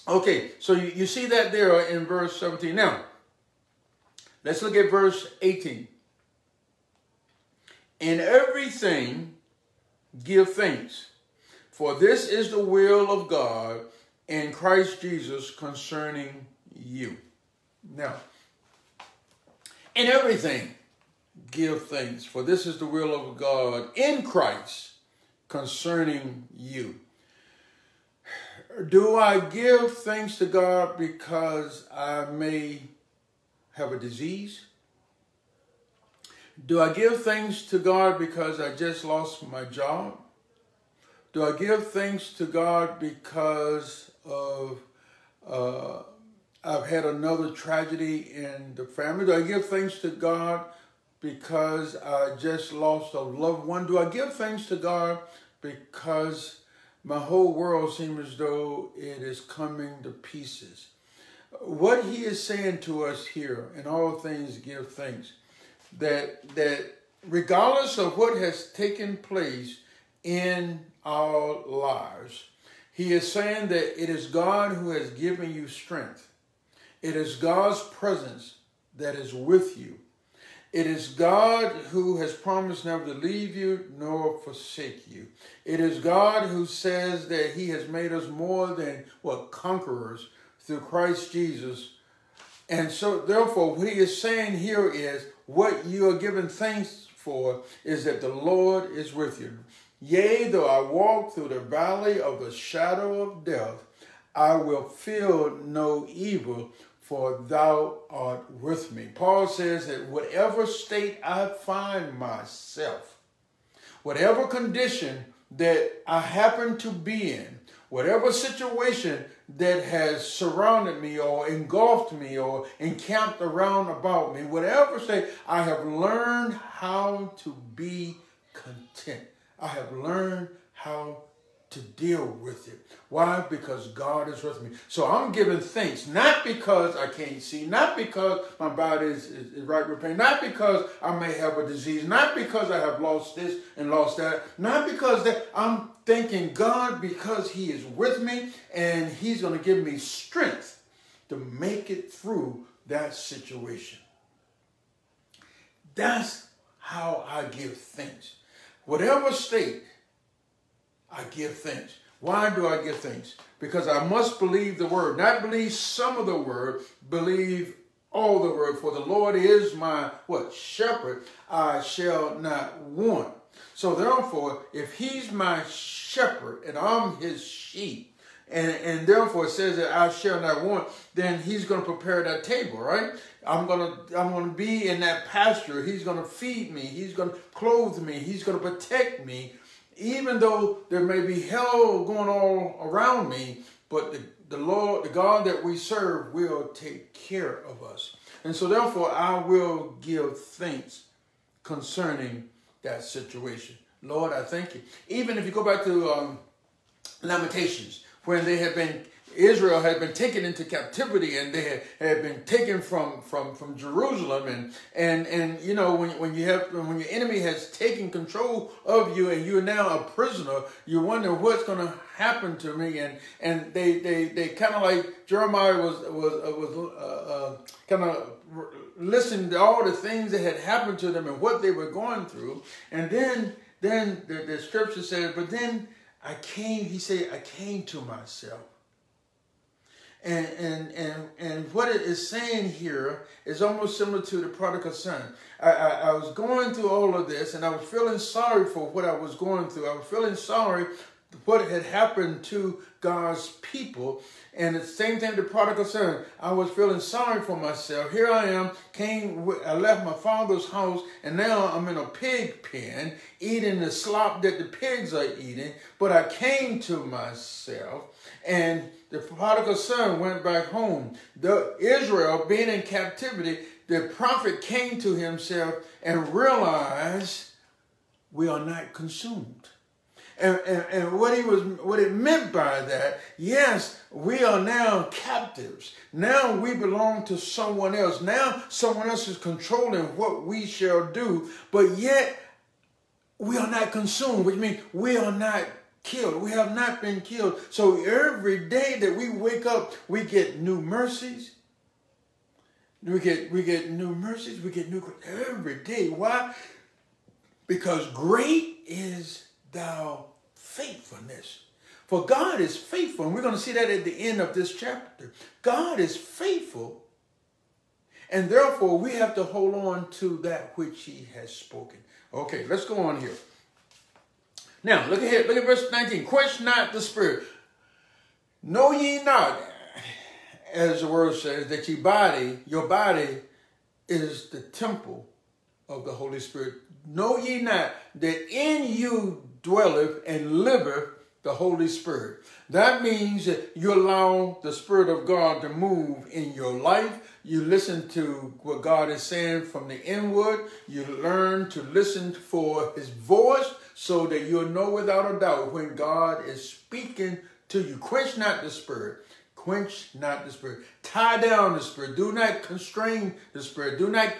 Okay, so you, you see that there in verse 17. Now, let's look at verse 18. In everything, give thanks, for this is the will of God in Christ Jesus concerning you. Now, in everything, give thanks, for this is the will of God in Christ concerning you do I give thanks to God because I may have a disease? Do I give thanks to God because I just lost my job? Do I give thanks to God because of uh, I've had another tragedy in the family? Do I give thanks to God because I just lost a loved one? Do I give thanks to God because my whole world seems as though it is coming to pieces. What he is saying to us here, in all things give thanks, that that regardless of what has taken place in our lives, he is saying that it is God who has given you strength. It is God's presence that is with you. It is God who has promised never to leave you nor forsake you. It is God who says that he has made us more than what conquerors through Christ Jesus. And so therefore what he is saying here is what you are given thanks for is that the Lord is with you. Yea, though I walk through the valley of the shadow of death, I will feel no evil, for thou art with me. Paul says that whatever state I find myself, whatever condition that I happen to be in, whatever situation that has surrounded me or engulfed me or encamped around about me, whatever state, I have learned how to be content. I have learned how to deal with it. Why? Because God is with me. So I'm giving thanks, not because I can't see, not because my body is, is, is right with pain, not because I may have a disease, not because I have lost this and lost that, not because that I'm thanking God because He is with me and He's going to give me strength to make it through that situation. That's how I give thanks. Whatever state I give thanks. Why do I give thanks? Because I must believe the word, not believe some of the word, believe all the word. For the Lord is my what shepherd, I shall not want. So therefore, if he's my shepherd and I'm his sheep, and, and therefore it says that I shall not want, then he's going to prepare that table, right? I'm gonna I'm gonna be in that pasture. He's gonna feed me. He's gonna clothe me. He's gonna protect me even though there may be hell going on around me, but the, the Lord, the God that we serve will take care of us. And so therefore I will give thanks concerning that situation. Lord, I thank you. Even if you go back to um, Lamentations, when they had been Israel had been taken into captivity and they had, been taken from, from, from Jerusalem. And, and, and, you know, when, when you have, when your enemy has taken control of you and you're now a prisoner, you wonder what's going to happen to me. And, and they, they, they kind of like Jeremiah was, was, uh, was uh, uh, kind of listened to all the things that had happened to them and what they were going through. And then, then the, the scripture said, but then I came, he said, I came to myself. And, and, and, and what it is saying here is almost similar to the prodigal son. I, I, I, was going through all of this and I was feeling sorry for what I was going through. I was feeling sorry what had happened to God's people. And the same thing the prodigal son. I was feeling sorry for myself. Here I am, came, I left my father's house, and now I'm in a pig pen, eating the slop that the pigs are eating. But I came to myself, and the prodigal son went back home. The Israel being in captivity, the prophet came to himself and realized we are not consumed. And, and, and, what he was what it meant by that, yes, we are now captives. Now we belong to someone else. Now someone else is controlling what we shall do, but yet we are not consumed, which means we are not killed. We have not been killed. So every day that we wake up, we get new mercies. We get we get new mercies. We get new every day. Why? Because great is thou faithfulness. For God is faithful, and we're going to see that at the end of this chapter. God is faithful, and therefore we have to hold on to that which He has spoken. Okay, let's go on here. Now, look at here. Look at verse 19. Quench not the spirit. Know ye not, as the word says, that your body, your body is the temple of the Holy Spirit. Know ye not that in you dwelleth and liveth the Holy Spirit. That means that you allow the Spirit of God to move in your life. You listen to what God is saying from the inward. You learn to listen for his voice so that you'll know without a doubt when God is speaking to you. Quench not the Spirit. Quench not the Spirit. Tie down the Spirit. Do not constrain the Spirit. Do not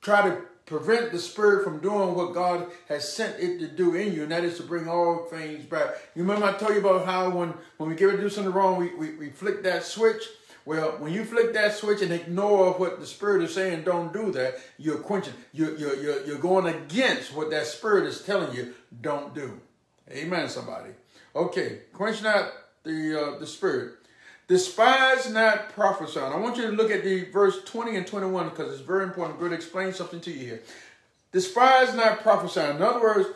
try to prevent the spirit from doing what God has sent it to do in you, and that is to bring all things back. You remember I told you about how when, when we get ready to do something wrong, we, we, we flick that switch? Well, when you flick that switch and ignore what the Spirit is saying, don't do that, you're quenching, you're, you're, you're, you're going against what that Spirit is telling you, don't do. Amen, somebody. Okay, quench not the, uh, the Spirit. Despise not prophesying. I want you to look at the verse 20 and 21 because it's very important. I'm going to explain something to you here. Despise not prophesying. In other words,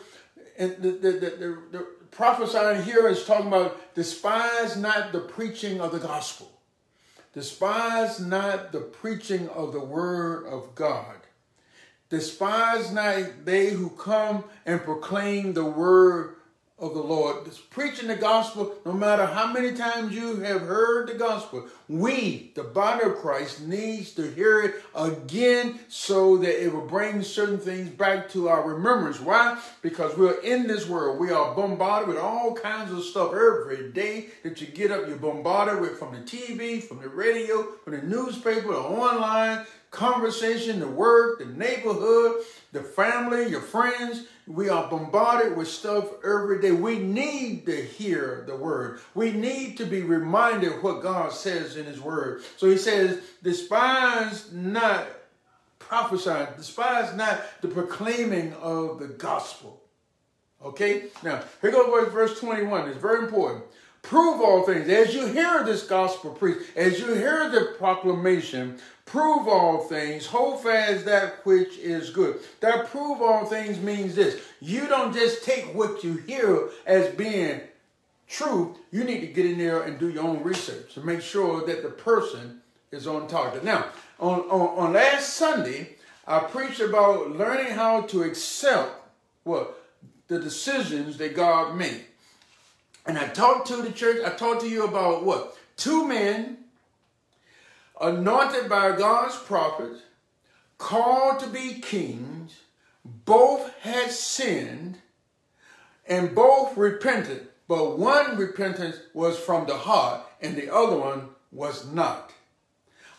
the, the, the, the, prophesying here is talking about despise not the preaching of the gospel. Despise not the preaching of the word of God. Despise not they who come and proclaim the word of the Lord. Preaching the gospel, no matter how many times you have heard the gospel, we, the body of Christ, needs to hear it again so that it will bring certain things back to our remembrance. Why? Because we're in this world. We are bombarded with all kinds of stuff every day that you get up. You're bombarded with from the TV, from the radio, from the newspaper, the online, conversation, the work, the neighborhood, the family, your friends. We are bombarded with stuff every day. We need to hear the word. We need to be reminded what God says in his word. So he says, despise not prophesying, despise not the proclaiming of the gospel. Okay? Now, here goes verse 21. It's very important. Prove all things. As you hear this gospel preached, as you hear the proclamation, prove all things, hold fast that which is good. That prove all things means this. You don't just take what you hear as being true. You need to get in there and do your own research to make sure that the person is on target. Now, on, on, on last Sunday, I preached about learning how to accept what the decisions that God made. And I talked to the church, I talked to you about what? Two men anointed by God's prophets, called to be kings, both had sinned and both repented, but one repentance was from the heart and the other one was not.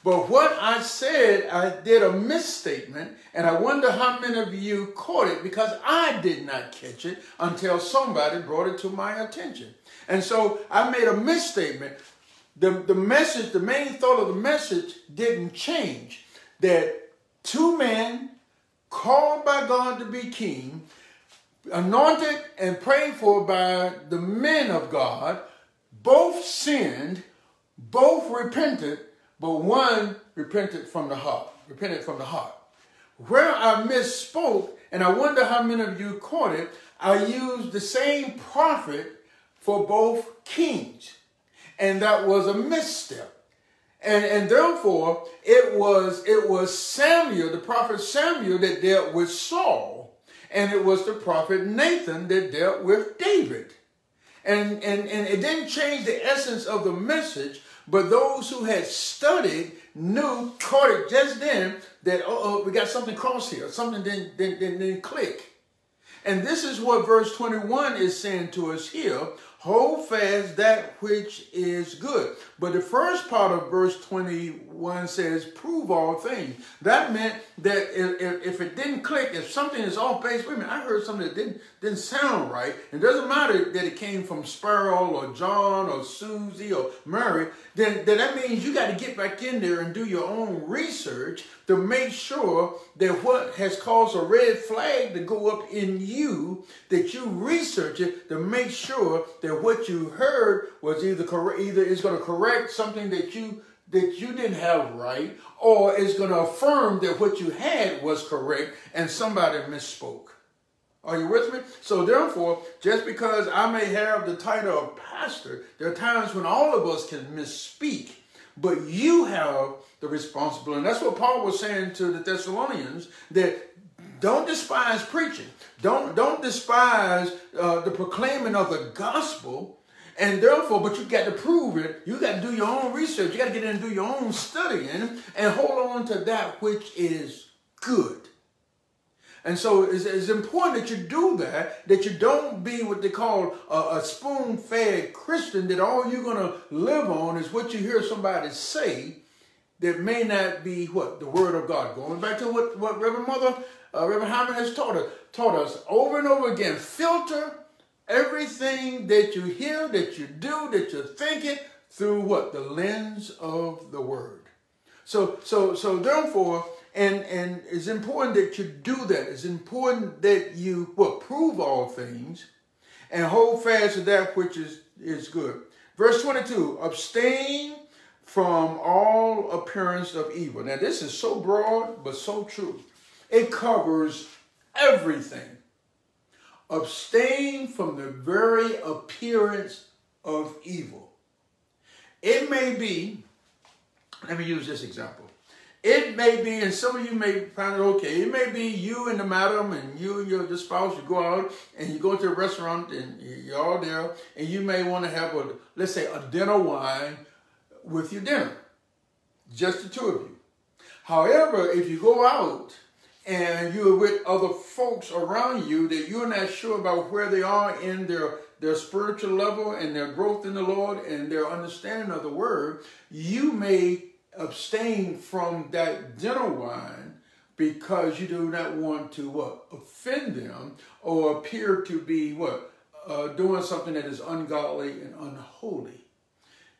But what I said, I did a misstatement, and I wonder how many of you caught it because I did not catch it until somebody brought it to my attention. And so I made a misstatement the, the message, the main thought of the message didn't change. That two men called by God to be king, anointed and prayed for by the men of God, both sinned, both repented, but one repented from the heart, repented from the heart. Where I misspoke, and I wonder how many of you caught it, I used the same prophet for both kings and that was a misstep. And, and therefore, it was, it was Samuel, the prophet Samuel, that dealt with Saul. And it was the prophet Nathan that dealt with David. And, and, and it didn't change the essence of the message, but those who had studied knew, caught it just then, that, oh, we got something crossed here. Something didn't, didn't, didn't click. And this is what verse 21 is saying to us here hold fast that which is good. But the first part of verse 21 says, prove all things. That meant that if, if it didn't click, if something is off base, wait a minute, I heard something that didn't, didn't sound right. It doesn't matter that it came from Sparrow or John or Susie or Mary, then, then that means you got to get back in there and do your own research to make sure that what has caused a red flag to go up in you, that you research it to make sure that what you heard was either correct, either is going to correct something that you that you didn't have right, or is going to affirm that what you had was correct and somebody misspoke. Are you with me? So therefore, just because I may have the title of pastor, there are times when all of us can misspeak, but you have the responsibility. And that's what Paul was saying to the Thessalonians, that don't despise preaching. Don't, don't despise uh, the proclaiming of the gospel. And therefore, but you got to prove it. You got to do your own research. You got to get in and do your own studying and hold on to that which is good. And so it's, it's, important that you do that, that you don't be what they call a, a spoon-fed Christian, that all you're going to live on is what you hear somebody say that may not be what? The word of God. Going back to what, what Reverend Mother, uh, Reverend Hammond has taught us, taught us over and over again. Filter everything that you hear, that you do, that you're thinking, through what? The lens of the word. So, so, so therefore, and and it's important that you do that. It's important that you well prove all things and hold fast to that which is, is good. Verse 22, abstain from all appearance of evil. Now, this is so broad, but so true. It covers everything. Abstain from the very appearance of evil. It may be, let me use this example. It may be, and some of you may find it okay, it may be you and the madam and you and your spouse, you go out and you go to a restaurant and you're all there, and you may want to have a, let's say, a dinner wine with your dinner. Just the two of you. However, if you go out and you're with other folks around you that you're not sure about where they are in their their spiritual level and their growth in the Lord and their understanding of the word, you may abstain from that dinner wine because you do not want to what offend them or appear to be what uh, doing something that is ungodly and unholy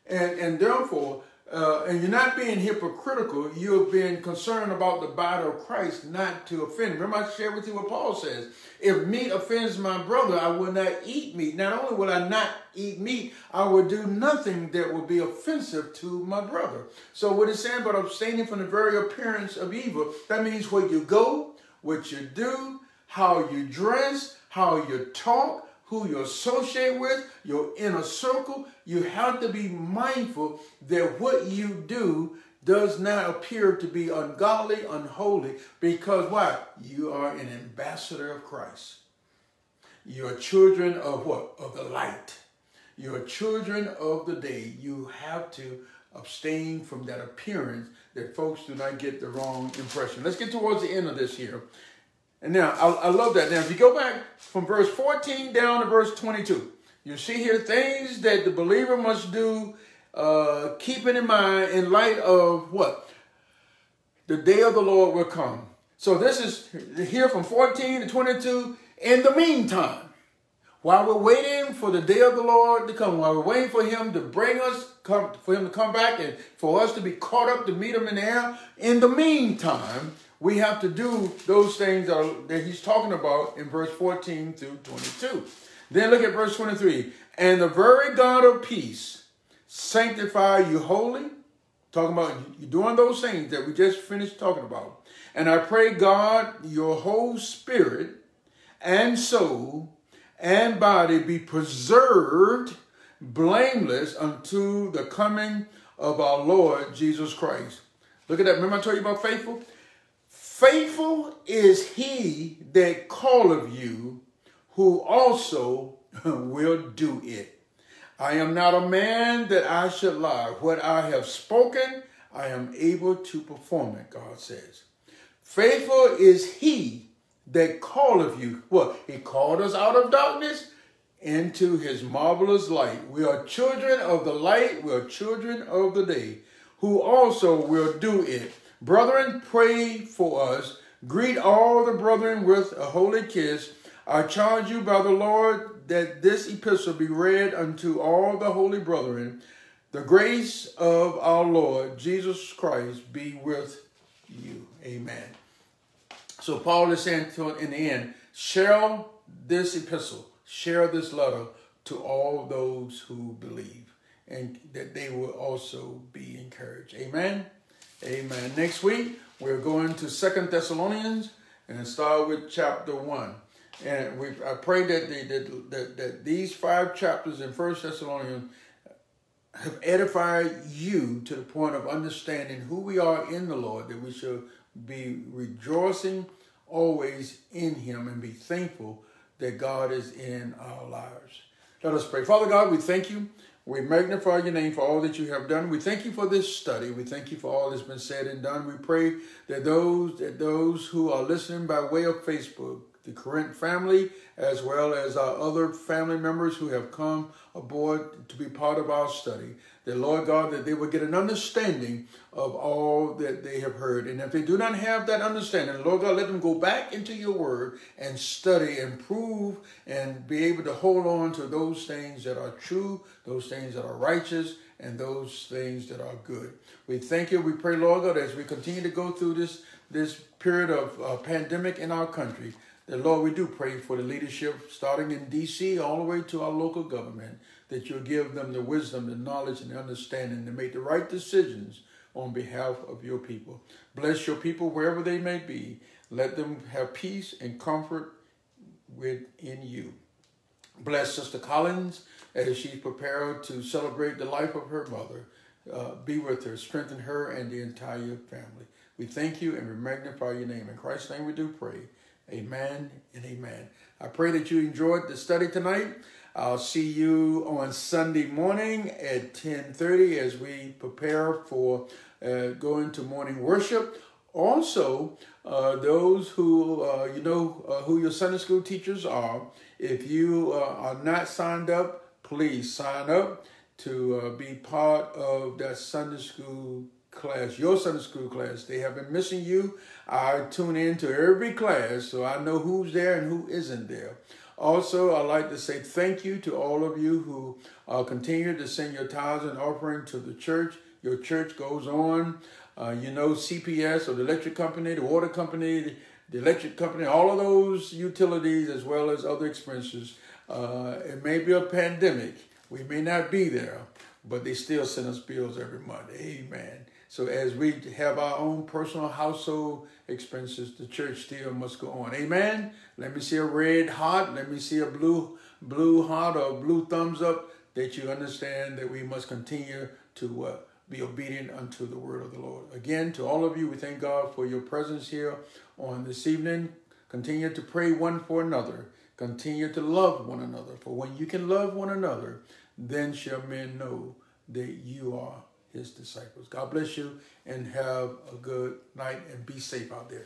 and and therefore uh, and you're not being hypocritical, you're being concerned about the body of Christ not to offend. Remember, I shared with you what Paul says. If meat offends my brother, I will not eat meat. Not only will I not eat meat, I will do nothing that will be offensive to my brother. So, what it's saying about abstaining from the very appearance of evil, that means where you go, what you do, how you dress, how you talk, who you associate with, your inner circle, you have to be mindful that what you do does not appear to be ungodly, unholy, because why? You are an ambassador of Christ. You're children of what? Of the light. You're children of the day. You have to abstain from that appearance that folks do not get the wrong impression. Let's get towards the end of this here. And now, I, I love that. Now, if you go back from verse 14 down to verse 22, you see here things that the believer must do, uh, keeping in mind in light of what? The day of the Lord will come. So this is here from 14 to 22. In the meantime, while we're waiting for the day of the Lord to come, while we're waiting for him to bring us, come, for him to come back and for us to be caught up to meet him in the air, in the meantime, we have to do those things that he's talking about in verse 14 through 22. Then look at verse 23. And the very God of peace sanctify you wholly. Talking about you doing those things that we just finished talking about. And I pray God, your whole spirit and soul and body be preserved blameless unto the coming of our Lord Jesus Christ. Look at that. Remember I told you about faithful? Faithful is he that calleth you, who also will do it. I am not a man that I should lie. What I have spoken, I am able to perform it, God says. Faithful is he that calleth you. Well, He called us out of darkness into his marvelous light. We are children of the light. We are children of the day, who also will do it. Brethren, pray for us. Greet all the brethren with a holy kiss. I charge you by the Lord that this epistle be read unto all the holy brethren. The grace of our Lord Jesus Christ be with you. Amen. So Paul is saying to in the end, share this epistle, share this letter to all those who believe, and that they will also be encouraged. Amen. Amen. Next week, we're going to Second Thessalonians and start with chapter 1. And we, I pray that, the, that, that, that these five chapters in First Thessalonians have edified you to the point of understanding who we are in the Lord, that we should be rejoicing always in Him and be thankful that God is in our lives. Let us pray. Father God, we thank you we magnify your name for all that you have done. We thank you for this study. We thank you for all that's been said and done. We pray that those that those who are listening by way of Facebook, the Corinth family, as well as our other family members who have come aboard to be part of our study. That, Lord God, that they will get an understanding of all that they have heard. And if they do not have that understanding, Lord God, let them go back into your word and study and prove and be able to hold on to those things that are true, those things that are righteous, and those things that are good. We thank you. We pray, Lord God, as we continue to go through this, this period of uh, pandemic in our country, that, Lord, we do pray for the leadership starting in D.C. all the way to our local government, that you'll give them the wisdom, the knowledge, and the understanding to make the right decisions on behalf of your people. Bless your people wherever they may be. Let them have peace and comfort within you. Bless Sister Collins as she's prepared to celebrate the life of her mother. Uh, be with her, strengthen her and the entire family. We thank you and we magnify your name. In Christ's name we do pray. Amen and amen. I pray that you enjoyed the study tonight. I'll see you on Sunday morning at 10:30 as we prepare for uh, going to morning worship. Also, uh, those who uh, you know uh, who your Sunday school teachers are, if you uh, are not signed up, please sign up to uh, be part of that Sunday school class, your Sunday school class. They have been missing you. I tune in to every class so I know who's there and who isn't there. Also, I'd like to say thank you to all of you who uh, continue to send your tithes and offering to the church. Your church goes on. Uh, you know, CPS or the electric company, the water company, the, electric company, all of those utilities as well as other expenses uh, it may be a pandemic. We may not be there, but they still send us bills every month. Amen. So as we have our own personal household expenses, the church still must go on. Amen. Let me see a red heart. Let me see a blue blue heart or blue thumbs up that you understand that we must continue to uh, be obedient unto the word of the Lord. Again, to all of you, we thank God for your presence here on this evening. Continue to pray one for another. Continue to love one another, for when you can love one another, then shall men know that you are his disciples. God bless you and have a good night and be safe out there.